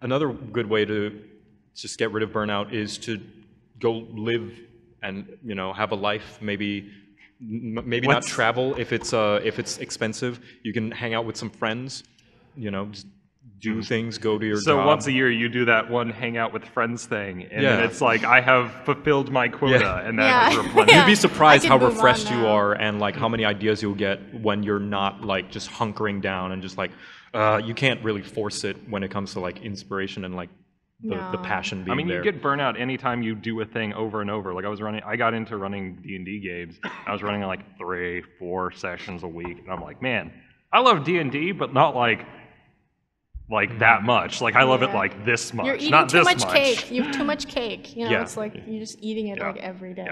Another good way to just get rid of burnout is to go live and you know have a life maybe m- maybe not travel if it's uh if it's expensive you can hang out with some friends you know just do things go to your So job once a year you do that one hang out with friends thing and then Yeah. it's like I have fulfilled my quota Yeah. and that Yeah. has replenished. you'd be surprised how can move on refreshed you are and like how many ideas you'll get when you're not like just hunkering down and just like uh you can't really force it when it comes to like inspiration and like the, the passion being I mean, there you get burnout anytime you do a thing over and over. Like I was running, I got into running D and D games. I was running like three, four sessions a week, and I'm like, man, I love D and D, but not like, like that much. Like I love it like this much, You're eating not too this much, cake. You have too much cake. You know, Yeah. it's like you're just eating it Yeah. like every day.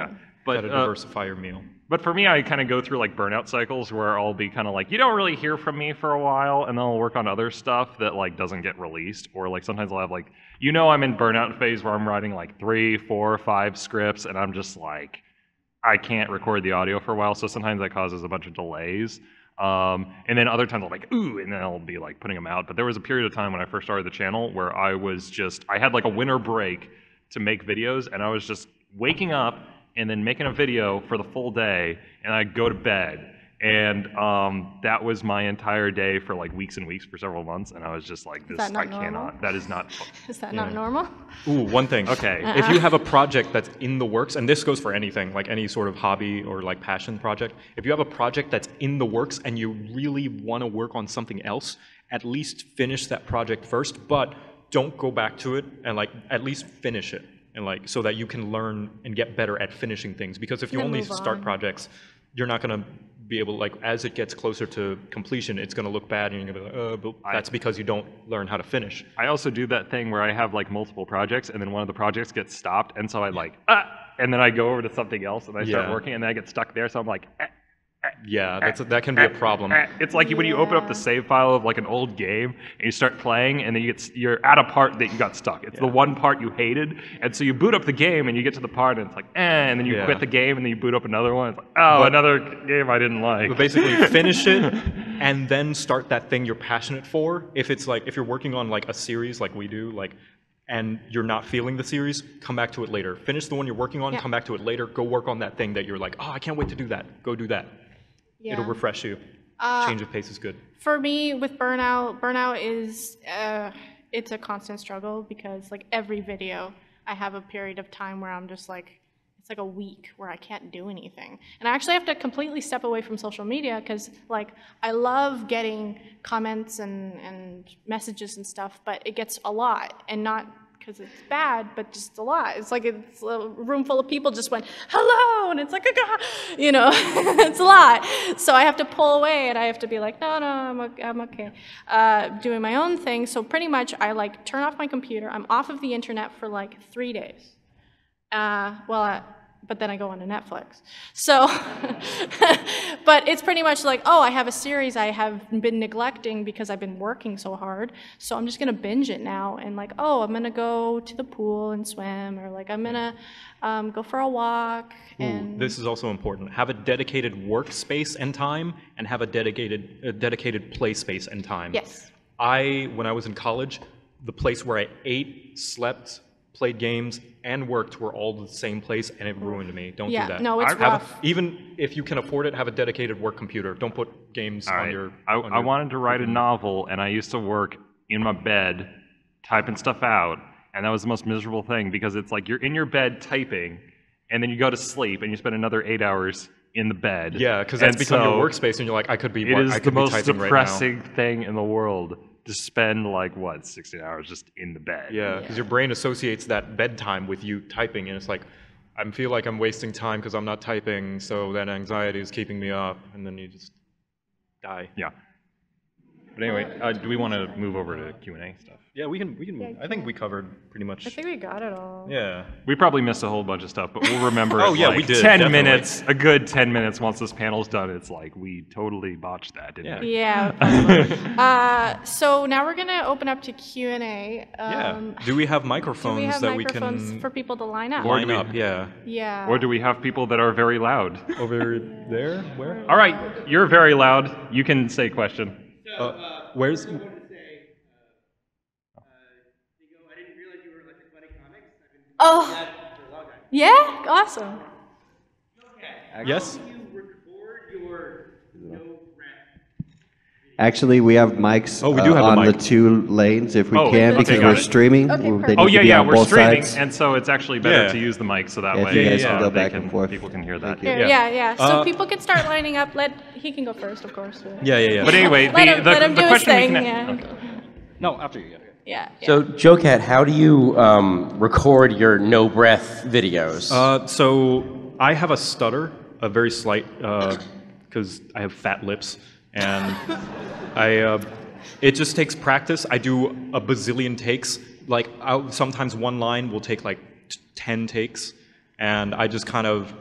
But gotta uh, diversify your meal But for me, I kind of go through like burnout cycles where I'll be kind of like, you don't really hear from me for a while, and then I'll work on other stuff that like doesn't get released, or like sometimes I'll have like, you know, I'm in burnout phase where I'm writing like three, four, five scripts, and I'm just like, I can't record the audio for a while, so sometimes that causes a bunch of delays. Um, and then other times I'm like, ooh, and then I'll be like putting them out. But there was a period of time when I first started the channel where I was just, I had like a winter break to make videos, and I was just waking up and then making a video for the full day, and I'd go to bed. And um, that was my entire day for like weeks and weeks for several months, and I was just like, this, that not I cannot, that is not. Is that not normal? Ooh, one thing. Okay. If you have a project that's in the works, and this goes for anything, like any sort of hobby or like passion project, if you have a project that's in the works and you really want to work on something else, at least finish that project first, but don't go back to it and like at least finish it. And like so that you can learn and get better at finishing things. Because if you only start on. projects, you're not gonna be able like as it gets closer to completion, it's gonna look bad and you're gonna be like, oh but that's because you don't learn how to finish. I also do that thing where I have like multiple projects, and then one of the projects gets stopped, and so I like, ah, and then I go over to something else, and I start Yeah. working, and then I get stuck there, so I'm like, eh, Yeah, uh, that's that can be a uh, problem. Uh, it's like when you open up the save file of like an old game and you start playing, and then you get you're at a part that you got stuck. It's the one part you hated, and so you boot up the game and you get to the part and it's like, eh, and then you Yeah. quit the game and then you boot up another one. It's like, oh, But- another game I didn't like. But basically finish it and then start that thing you're passionate for. If it's like if you're working on like a series like we do, like and you're not feeling the series, come back to it later. Finish the one you're working on, Yeah. come back to it later. Go work on that thing that you're like, oh, I can't wait to do that. Go do that. It'll refresh you. Uh, Change of pace is good. For me, with burnout, burnout is uh, it's a constant struggle because like every video, I have a period of time where I'm just like, it's like a week where I can't do anything, and I actually have to completely step away from social media because like I love getting comments and and messages and stuff, but it gets a lot, and not because it's bad, but just a lot. It's like it's a room full of people just went hello, and it's like, "Ah," you know, it's a lot. So I have to pull away, and I have to be like, no, no, I'm okay, I'm okay, uh, doing my own thing. So pretty much, I like turn off my computer. I'm off of the internet for like three days. Uh, well, I, but then I go on to Netflix. So, but it's pretty much like, oh, I have a series I have been neglecting because I've been working so hard. So I'm just gonna binge it now, and like, oh, I'm gonna go to the pool and swim, or like I'm gonna um, go for a walk. Ooh, And this is also important. Have a dedicated workspace and time, and have a dedicated a dedicated play space and time. yes, I, when I was in college, the place where I ate, slept, played games, and worked were all the same place, and it ruined me. Don't Yeah, do that. no, it's Have a- rough. even if you can afford it, have a dedicated work computer. Don't put games All on right. your. I, on I your- wanted to write a novel, and I used to work in my bed, typing stuff out, and that was the most miserable thing because it's like you're in your bed typing, and then you go to sleep, and you spend another eight hours in the bed. Yeah, because that's And become so your workspace, and you're like, I could be. It wor- is I the could be most typing right now. depressing thing in the world to spend like what 16 hours just in the bed. Yeah, because your brain associates that bedtime with you typing, and it's like, I feel like I'm wasting time because I'm not typing, so that anxiety is keeping me up, and then you just die. Yeah. But anyway, uh, do we want to move over to Q and A stuff? Yeah, we can. We can. Yeah, I think we covered pretty much. I think we got it all. Yeah. We probably missed a whole bunch of stuff, but we'll remember. Oh, it, yeah, like we did, 10 definitely. minutes, a good 10 minutes once this panel's done. It's like we totally botched that, didn't Yeah. we? Yeah. uh, so now we're gonna open up to Q and A. Yeah. Um, Do we have do microphones we have that microphones we can for people to line up? line up? Yeah. yeah. Or do we have people that are very loud? Over there? Where? All right, you're very loud. You can say question. Uh, where's? I wanted to say, uh, uh, Nico, I didn't realize you were Electric Buddy Comics. Oh. doing that for a long time. Yeah. Awesome. Okay. Yes. How do you record your no rep? Actually, we have mics Oh, we do uh, have a on mic. the two lanes if we Oh, can okay, because got we're it. streaming. Okay, They perfect. need Oh to yeah, be yeah, on we're both streaming, sides. and so it's actually better Yeah. to use the mic so that Yeah, if way you guys can uh, go they back can, and forth. people can hear that. Thank. Here, Yeah. yeah, yeah. So Uh, people can start lining up. Let he can go first, of course. but- Yeah, yeah, yeah. But anyway, Let the, him, the, let him the do his question we thing. can yeah. okay. no, after you. Yeah. yeah. yeah. So, JoCat, how do you um, record your no breath videos? Uh, so I have a stutter, a very slight, because I have fat lips, and I. Uh, it just takes practice. I do a bazillion takes. Like I'll, sometimes one line will take like t- ten takes, and I just kind of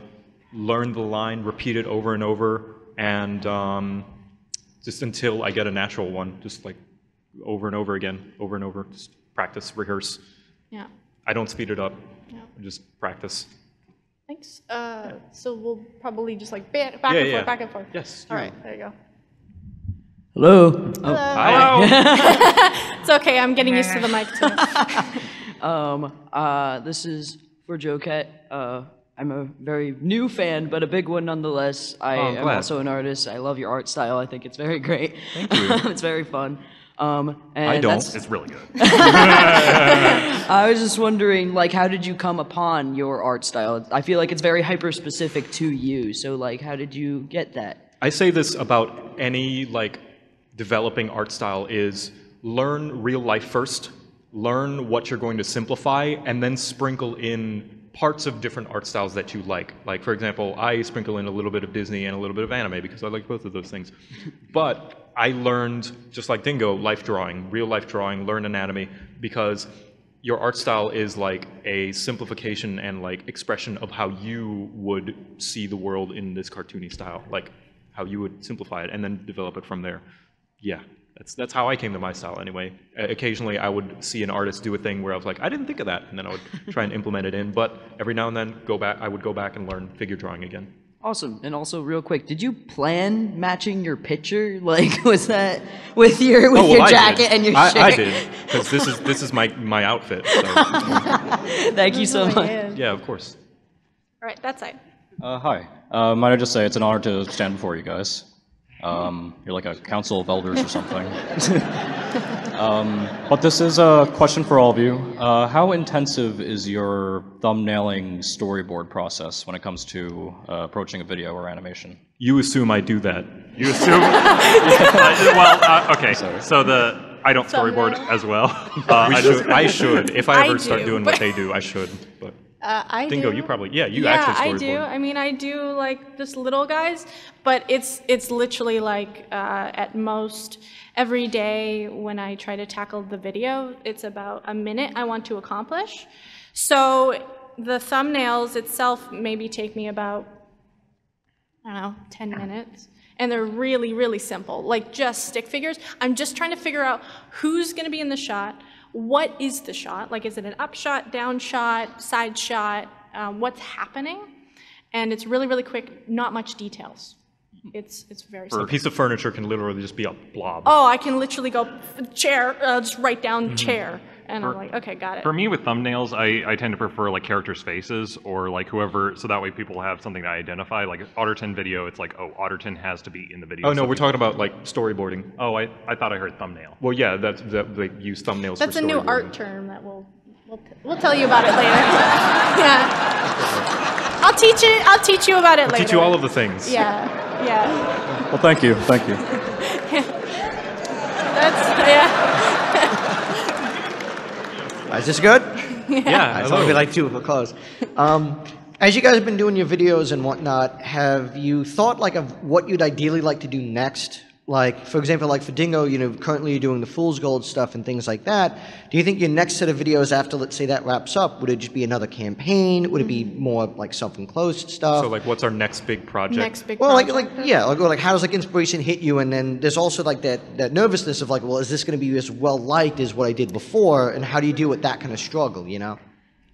learn the line, repeat it over and over, and um, just until I get a natural one. Just like over and over again, over and over. Just practice, rehearse. yeah. I don't speed it up. Yeah. I just practice. Thanks. Uh, so we'll probably just like back Yeah, and yeah. forth, back and forth. Yes. All right. There you go. Hello. Oh, Hello. Hello. It's okay. I'm getting used to the mic too. um, uh, this is for JoCat. Uh, I'm a very new fan, but a big one nonetheless. I Oh, I'm also an artist. I love your art style. I think it's very great. Thank you. it's very fun. Um, and I don't. that's- it's really good. I was just wondering, like, how did you come upon your art style? I feel like it's very hyper specific to you. So, like, how did you get that? I say this about any like developing art style is learn real life first, learn what you're going to simplify, and then sprinkle in parts of different art styles that you like. Like for example, I sprinkle in a little bit of Disney and a little bit of anime because I like both of those things. but I learned, just like Dingo, life drawing, real life drawing, learn anatomy because your art style is like a simplification and like expression of how you would see the world in this cartoony style. Like how you would simplify it, and then develop it from there. Yeah, that's that's how I came to my style anyway. Uh, occasionally, I would see an artist do a thing where I was like, I didn't think of that, and then I would try and implement it in. But every now and then, go back. I would go back and learn figure drawing again. Awesome. And also, real quick, did you plan matching your picture? Like, was that with your with Oh, well, your I jacket did. and your I, shirt? I did because this is this is my my outfit. So. Thank you so much. yeah. yeah, of course. All right, that side. Uh, hi. Uh, might I just say it's an honor to stand before you guys. Um, you're like a council of elders or something. um, but this is a question for all of you. Uh, how intensive is your thumbnailing storyboard process when it comes to uh, approaching a video or animation? You assume I do that. You assume? Uh, well, uh, okay. So the I don't storyboard as well. Uh, We I just- should, I should. If I I ever start do, doing what they do, I should. But Uh, I Dingo, do. you probably yeah, you yeah, actually I do. I mean, I do like just little guys, but it's it's literally like uh, at most every day when I try to tackle the video, it's about a minute I want to accomplish. So the thumbnails itself maybe take me about I don't know, 10 minutes. And they're really, really simple, like just stick figures. I'm just trying to figure out who's going to be in the shot, what is the shot, like is it an up shot, down shot, side shot, um, what's happening. And it's really, really quick, not much details. It's, it's very a piece of furniture can literally just be a blob. Oh, I can literally go chair, uh, just write down chair. And I'm like, okay, got it. For me, with thumbnails, I, I tend to prefer like characters' faces or like whoever, so that way people have something to identify. Like Otterton video, it's like, oh, Otterton has to be in the video. oh no, so we're talking about like storyboarding. Oh, I, I thought I heard thumbnail. Well, yeah, that's that they use thumbnails. That's for a new art term that we'll, we'll, we'll tell you about it later. yeah. I'll teach it, I'll teach you about it later. Teach you all of the things. Yeah, yeah. Well, thank you. Thank you. That's, yeah. Is this good? Yeah. I thought hello. we like two for close. Um, as you guys have been doing your videos and whatnot, have you thought like of what you'd ideally like to do next? Like, for example, like for Dingo, you know, currently you're doing the Fool's Gold stuff and things like that. Do you think your next set of videos after, let's say, that wraps up, would it just be another campaign? Would it be more like self-enclosed stuff? So like, what's our next big project? Next big project. Well, like, project. like, yeah, like, like, how does like inspiration hit you? And then there's also like that that nervousness of like, well, is this going to be as well liked as what I did before? And how do you deal with that kind of struggle? You know?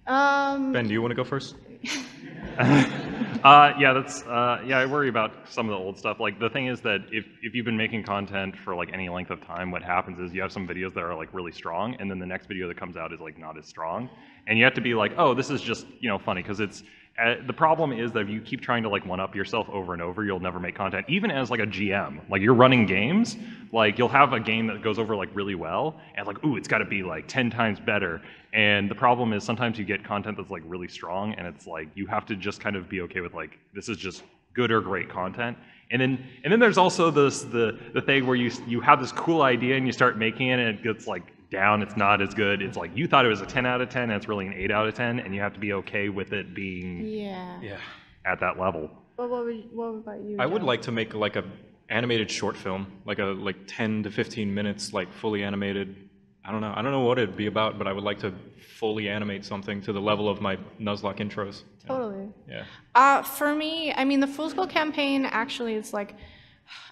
Um, Ben, do you want to go first? Uh, yeah, that's uh, yeah. I worry about some of the old stuff. Like the thing is that if if you've been making content for like any length of time, what happens is you have some videos that are like really strong, and then the next video that comes out is like not as strong, and you have to be like, oh, this is just you know funny because it's. The problem is that if you keep trying to like one up yourself over and over, you'll never make content. Even as like a GM, like you're running games, like you'll have a game that goes over like really well, and like, ooh, it's got to be like ten times better. And the problem is sometimes you get content that's like really strong, and it's like you have to just kind of be okay with like this is just good or great content. And then and then there's also this the the thing where you you have this cool idea and you start making it, and it gets like down. It's not as good. It's like you thought it was a 10 out of 10, and it's really an 8 out of 10, and you have to be okay with it being yeah. Yeah. at that level. What, what, would, what about you? I would like to make like a animated short film, like a like 10 to 15 minutes, like fully animated. I don't know. I don't know what it'd be about, but I would like to fully animate something to the level of my Nuzlocke intros. Yeah. Totally. Yeah. Uh, for me, I mean, the Fool's Gold campaign actually is like,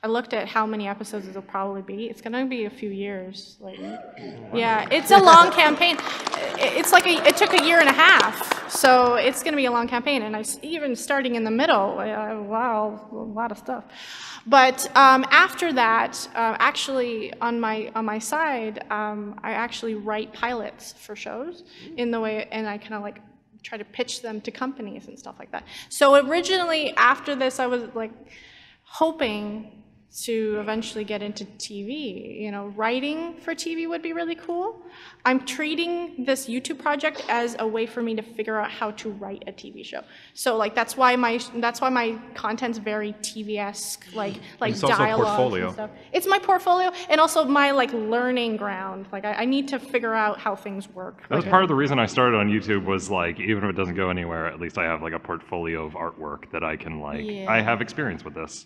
I looked at how many episodes it'll probably be. It's gonna be a few years. Like, yeah, it's a long campaign. It's like a, it took a year and a half, so it's gonna be a long campaign. And I even starting in the middle, uh, wow, a lot of stuff. But um, after that, uh, actually on my on my side, um, I actually write pilots for shows in the way, and I kind of like try to pitch them to companies and stuff like that. So originally, after this, I was like hoping to eventually get into TV. You know, writing for TV would be really cool. I'm treating this YouTube project as a way for me to figure out how to write a TV show. So like that's why my that's why my content's very TV-esque, like like it's also a dialogue portfolio. and stuff. It's my portfolio and also my like learning ground. Like I, I need to figure out how things work. That was part of the reason I started on YouTube was like, even if it doesn't go anywhere, at least I have like a portfolio of artwork that I can like, I have experience with this.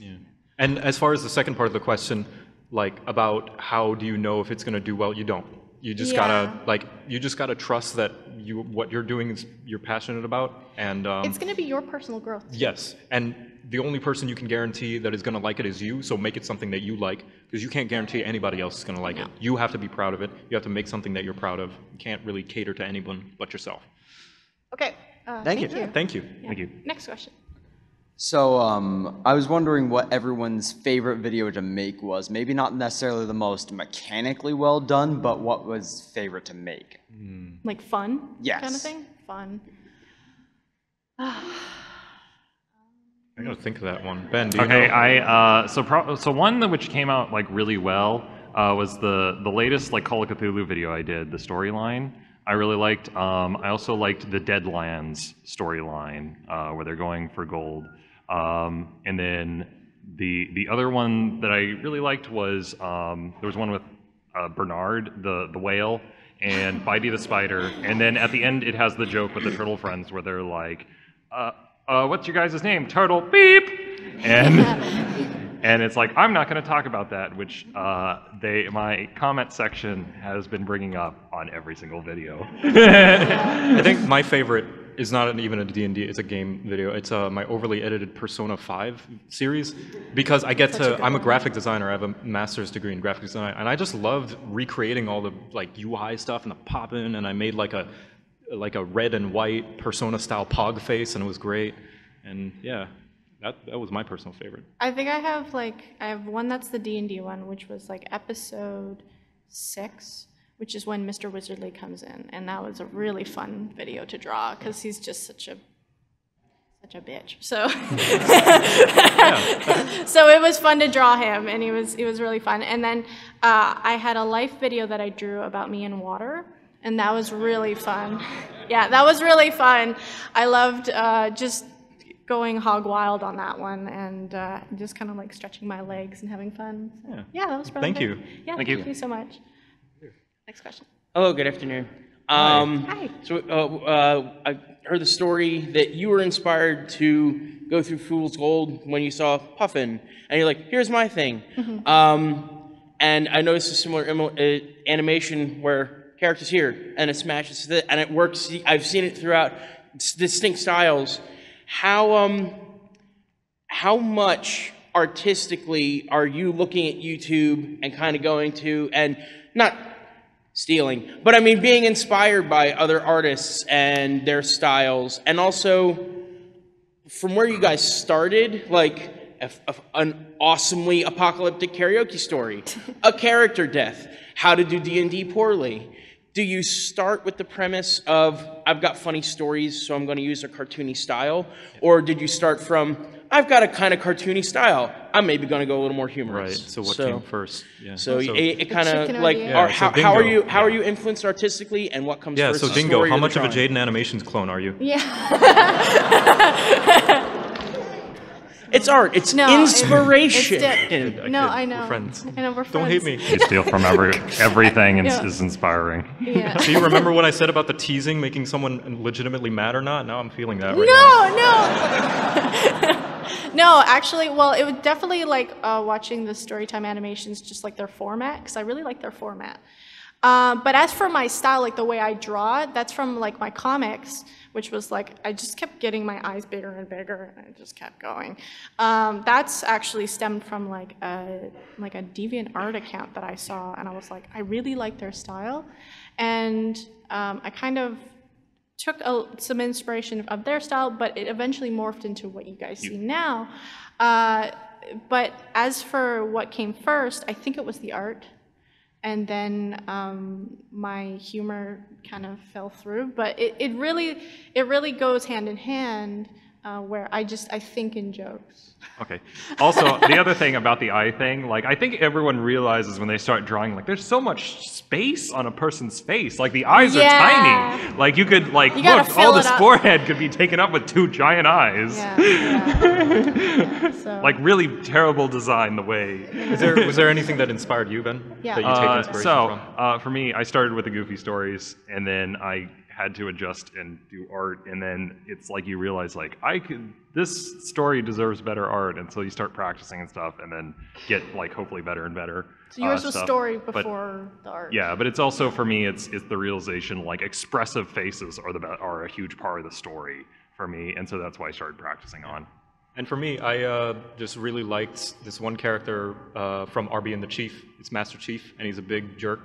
And as far as the second part of the question, like about how do you know if it's going to do well, you don't. You just Yeah. gotta like you just gotta trust that you what you're doing is you're passionate about and um, It's going to be your personal growth. Yes, and the only person you can guarantee that is going to like it is you. So make it something that you like, because you can't guarantee anybody else is going to like it. You have to be proud of it. You have to make something that you're proud of. You can't really cater to anyone but yourself. Okay. uh, Thank you. Thank you. Thank you. Next question. So, um, I was wondering what everyone's favorite video to make was. Maybe not necessarily the most mechanically well done, but what was favorite to make. Like fun? Kind of thing? Fun. I gotta think of that one. Ben, do you Okay, know? I uh, so pro- so one that which came out like really well uh, was the the latest like Call of Cthulhu video I did. The storyline I really liked. Um, I also liked the Deadlands storyline uh, where they're going for gold. Um, and then the the other one that I really liked was um, there was one with uh, Bernard the the whale and Bitey the spider. And then at the end it has the joke with the turtle friends where they're like. Uh, uh, what's your guys' name? Turtle beep! And and it's like I'm not going to talk about that, which uh, they my comment section has been bringing up on every single video. I think my favorite is not an, even a D&D, it's a game video. It's uh, my overly edited Persona 5 series because I get to, I'm a graphic designer, I have a master's degree in graphic design, and I just loved recreating all the like UI stuff and the pop-in, and I made like a, like a red and white Persona style pog face, and it was great. And yeah, that, that was my personal favorite. I think I have like I have one that's the D and D one, which was like episode six, which is when Mr. Wizardly comes in, and that was a really fun video to draw because he's just such a such a bitch. So so it was fun to draw him, and he was he was really fun. And then uh, I had a life video that I drew about me in water. And that was really fun. Yeah, that was really fun. I loved uh, just going hog wild on that one and uh, just kind of like stretching my legs and having fun. So, Yeah. yeah. that was probably Thank good. you. Yeah, Thank thank, you. you so much. Next question. Hello, good afternoon. Um, Hi. So uh, uh, I heard the story that you were inspired to go through Fool's Gold when you saw Puffin, and you're like, "Here's my thing." Um, and I noticed a similar imo- uh, animation where characters here, and it smashes, th- and it works. I've seen it throughout distinct styles. How um, how much artistically are you looking at YouTube and kind of going to and not stealing, but I mean being inspired by other artists and their styles, and also from where you guys started, like a, a- an awesomely apocalyptic karaoke story, a character death, how to do D and D poorly. Do you start with the premise of I've got funny stories, so I'm going to use a cartoony style, or did you start from I've got a kind of cartoony style, I'm maybe going to go a little more humorous. Right, so what came first? Yeah. So, it, it kind of like the egg? are, Yeah, how, how are you how are you influenced artistically and what comes Yeah, first? so Dingo, how much of a? Jaiden Animations clone are you? Yeah. It's art. It's No, it- inspiration. it's di- no, kid. I We're know. friends. I know we're Don't hate me. you steal from every everything and Yeah. is inspiring. Yeah. Do you remember what I said about the teasing making someone legitimately mad or not? Now I'm feeling that right now. No, no. no, actually, well, it was definitely like uh, watching the Storytime animations, just like their format, because I really like their format. Um, but as for my style, like the way I draw that's from like my comics, which was like I just kept getting my eyes bigger and bigger, and I just kept going. Um, that's actually stemmed from like a like a deviant art account that I saw, and I was like, I really like their style, and um, I kind of took a, some inspiration of their style, but it eventually morphed into what you guys see now. Uh, but as for what came first, I think it was the art. And then um, my humor kind of fell through, but it, it really it really goes hand in hand, uh, where I just I think in jokes. Okay. Also, the other thing about the eye thing, like I think everyone realizes when they start drawing, like there's so much space on a person's face. Like the eyes Yeah. are tiny. Like you could like You look, all fill this up. forehead could be taken up with two giant eyes. Yeah. yeah. so, Like really terrible design the way. Is there, was there anything that inspired you, Ben? Yeah. That you take Uh, inspiration so from? uh, for me, I started with the Goofy stories, and then I had to adjust and do art, and then it's like you realize like I could this story deserves better art, and so you start practicing and stuff, and then get like hopefully better and better. so yours uh, was stuff. story But- before the art. yeah, but it's also for me, it's it's the realization like expressive faces are the be- are a huge part of the story for me, and so that's why I started practicing on. And for me, I uh, just really liked this one character uh, from Arby and the Chief. It's Master Chief, and he's a big jerk.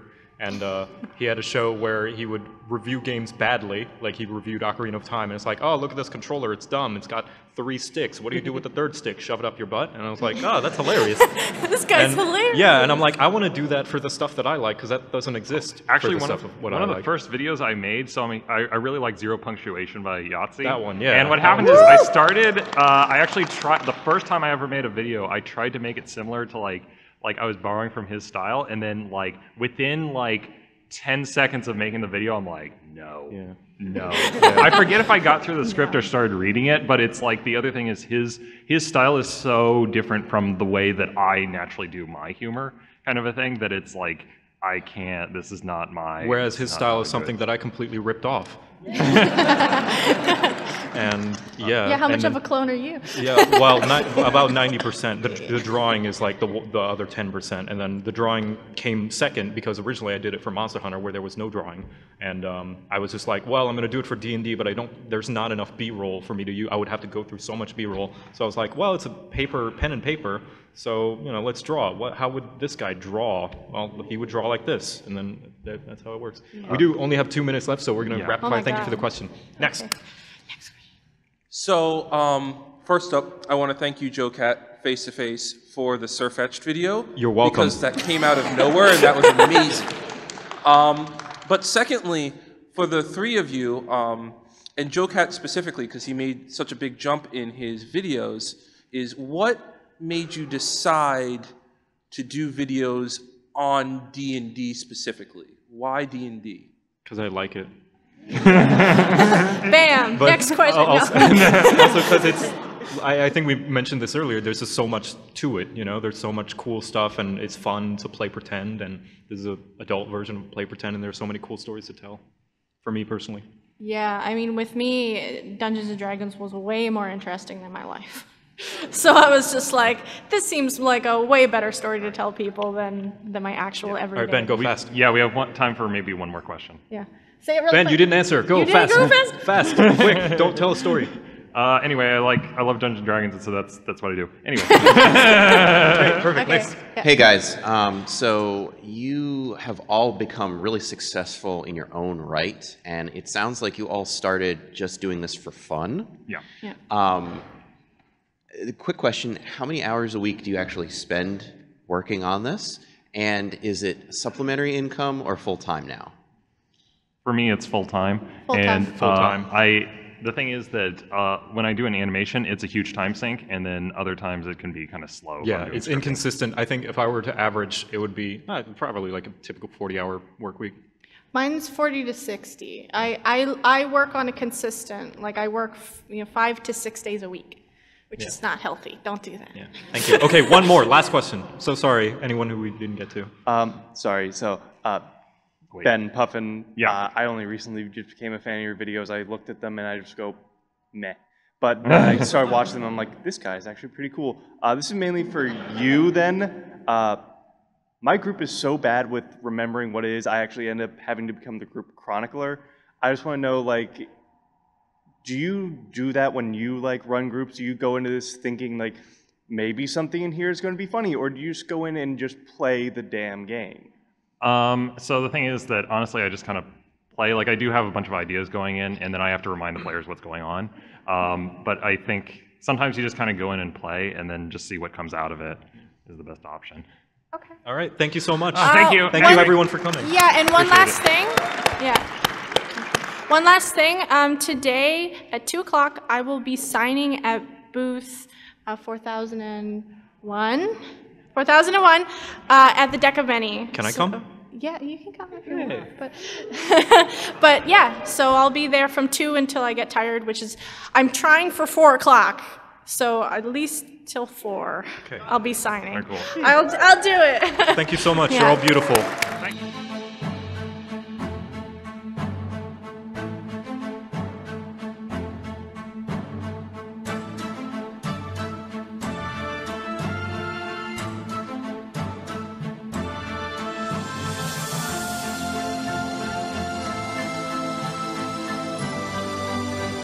And uh, he had a show where he would review games badly, like he reviewed Ocarina of Time, and it's like, oh, look at this controller, it's dumb, it's got three sticks. What do you do with the third stick? Shove it up your butt? And I was like, oh, that's hilarious. this guy's And- hilarious. Yeah, and I'm like, I want to do that for the stuff that I like, because that doesn't exist. Actually, one of, stuff of what one I of the like. first videos I made, so I, mean, I, I really like Zero Punctuation by Yahtzee. That one, yeah. And what happened one. is I started, uh, I actually tried, the first time I ever made a video, I tried to make it similar to like, like I was borrowing from his style, and then like within like 10 seconds of making the video, I'm like, no, no. I forget if I got through the script or started reading it, but it's like the other thing is his his style is so different from the way that I naturally do my humor, kind of a thing that it's like I can't. This is not my. Whereas his style is something good. that I completely ripped off. and yeah. Yeah, how much and of a clone are you? Yeah, well, ni- about 90%. The, the drawing is like the, the other 10%. And then the drawing came second because originally I did it for Monster Hunter where there was no drawing. And um, I was just like, well, I'm going to do it for D&D, but I don't, there's not enough B-roll for me to use. I would have to go through so much B-roll. So I was like, well, it's a paper, pen and paper. So, you know, let's draw. What, how would this guy draw? Well, he would draw like this. And then that, that's how it works. We do only have two minutes left, so we're going to Yeah. rapid Oh fire. my Thank you for the question. Next. So, um, first up, I want to thank you, JoCat, face to face, for the Surfetched video. You're welcome. Because that came out of nowhere and that was amazing. um, but secondly, for the three of you, um, and JoCat specifically, because he made such a big jump in his videos, is what made you decide to do videos on D and D specifically? Why D and D? Because I like it. Bam. But Next question. No. Also, also because it's, I, I think we mentioned this earlier. There's just so much to it. You know, there's so much cool stuff, and it's fun to play pretend. And this is a adult version of play pretend, and there's so many cool stories to tell. For me personally. Yeah, I mean, with me, Dungeons and Dragons was way more interesting than my life. So I was just like, this seems like a way better story to tell people than than my actual everyday. All right, Ben, go fast. Yeah, we have one, time for maybe one more question. Yeah. Say it really Ben, quick. you didn't answer. Go You didn't fast. go fast? Fast, quick. Don't tell a story. Uh, anyway, I like I love Dungeons and Dragons, and so that's that's what I do. Anyway. Great, perfect. Okay. Next. Yeah. Hey guys, um, so you have all become really successful in your own right, and it sounds like you all started just doing this for fun. yeah. Yeah. Um, a quick question: How many hours a week do you actually spend working on this? And is it supplementary income or full time now? For me, it's full time. Full-time. And Full-time. Uh, I the thing is that uh, when I do an animation, it's a huge time sink, and then other times it can be kind of slow. Yeah, it's scripting. inconsistent. I think if I were to average, it would be uh, probably like a typical 40-hour work week. Mine's 40 to 60. I, I, I work on a consistent, like I work, you know, five to six days a week, which is not healthy. Don't do that. Yeah. Thank you. Okay, one more. Last question. So sorry, anyone who we didn't get to. Um, sorry. So, uh, Ben Puffin. Yeah. Uh, I only recently just became a fan of your videos. I looked at them and I just go, meh. But then I started watching them. I'm like, this guy is actually pretty cool. Uh, this is mainly for you then. Uh, my group is so bad with remembering what it is. I actually end up having to become the group chronicler. I just want to know, like, do you do that when you like run groups? Do you go into this thinking like maybe something in here is going to be funny, or do you just go in and just play the damn game? Um, so the thing is that honestly, I just kind of play. Like I do have a bunch of ideas going in, and then I have to remind the players what's going on. Um, but I think sometimes you just kind of go in and play, and then just see what comes out of it is the best option. Okay. All right, thank you so much. thank you. Thank one- you everyone for coming. Yeah, and one Appreciate last thing. Yeah. One last thing. Um, today at 2 o'clock, I will be signing at booth uh, 4001. 4001 uh, at the Deck of Many. Can I So- come? Yeah, you can come if you want. But, but yeah, so I'll be there from 2 until I get tired, which is, I'm trying for 4 o'clock. So at least till 4. Okay. I'll be signing. Very cool. I'll, I'll do it. Thank you so much. You're all beautiful.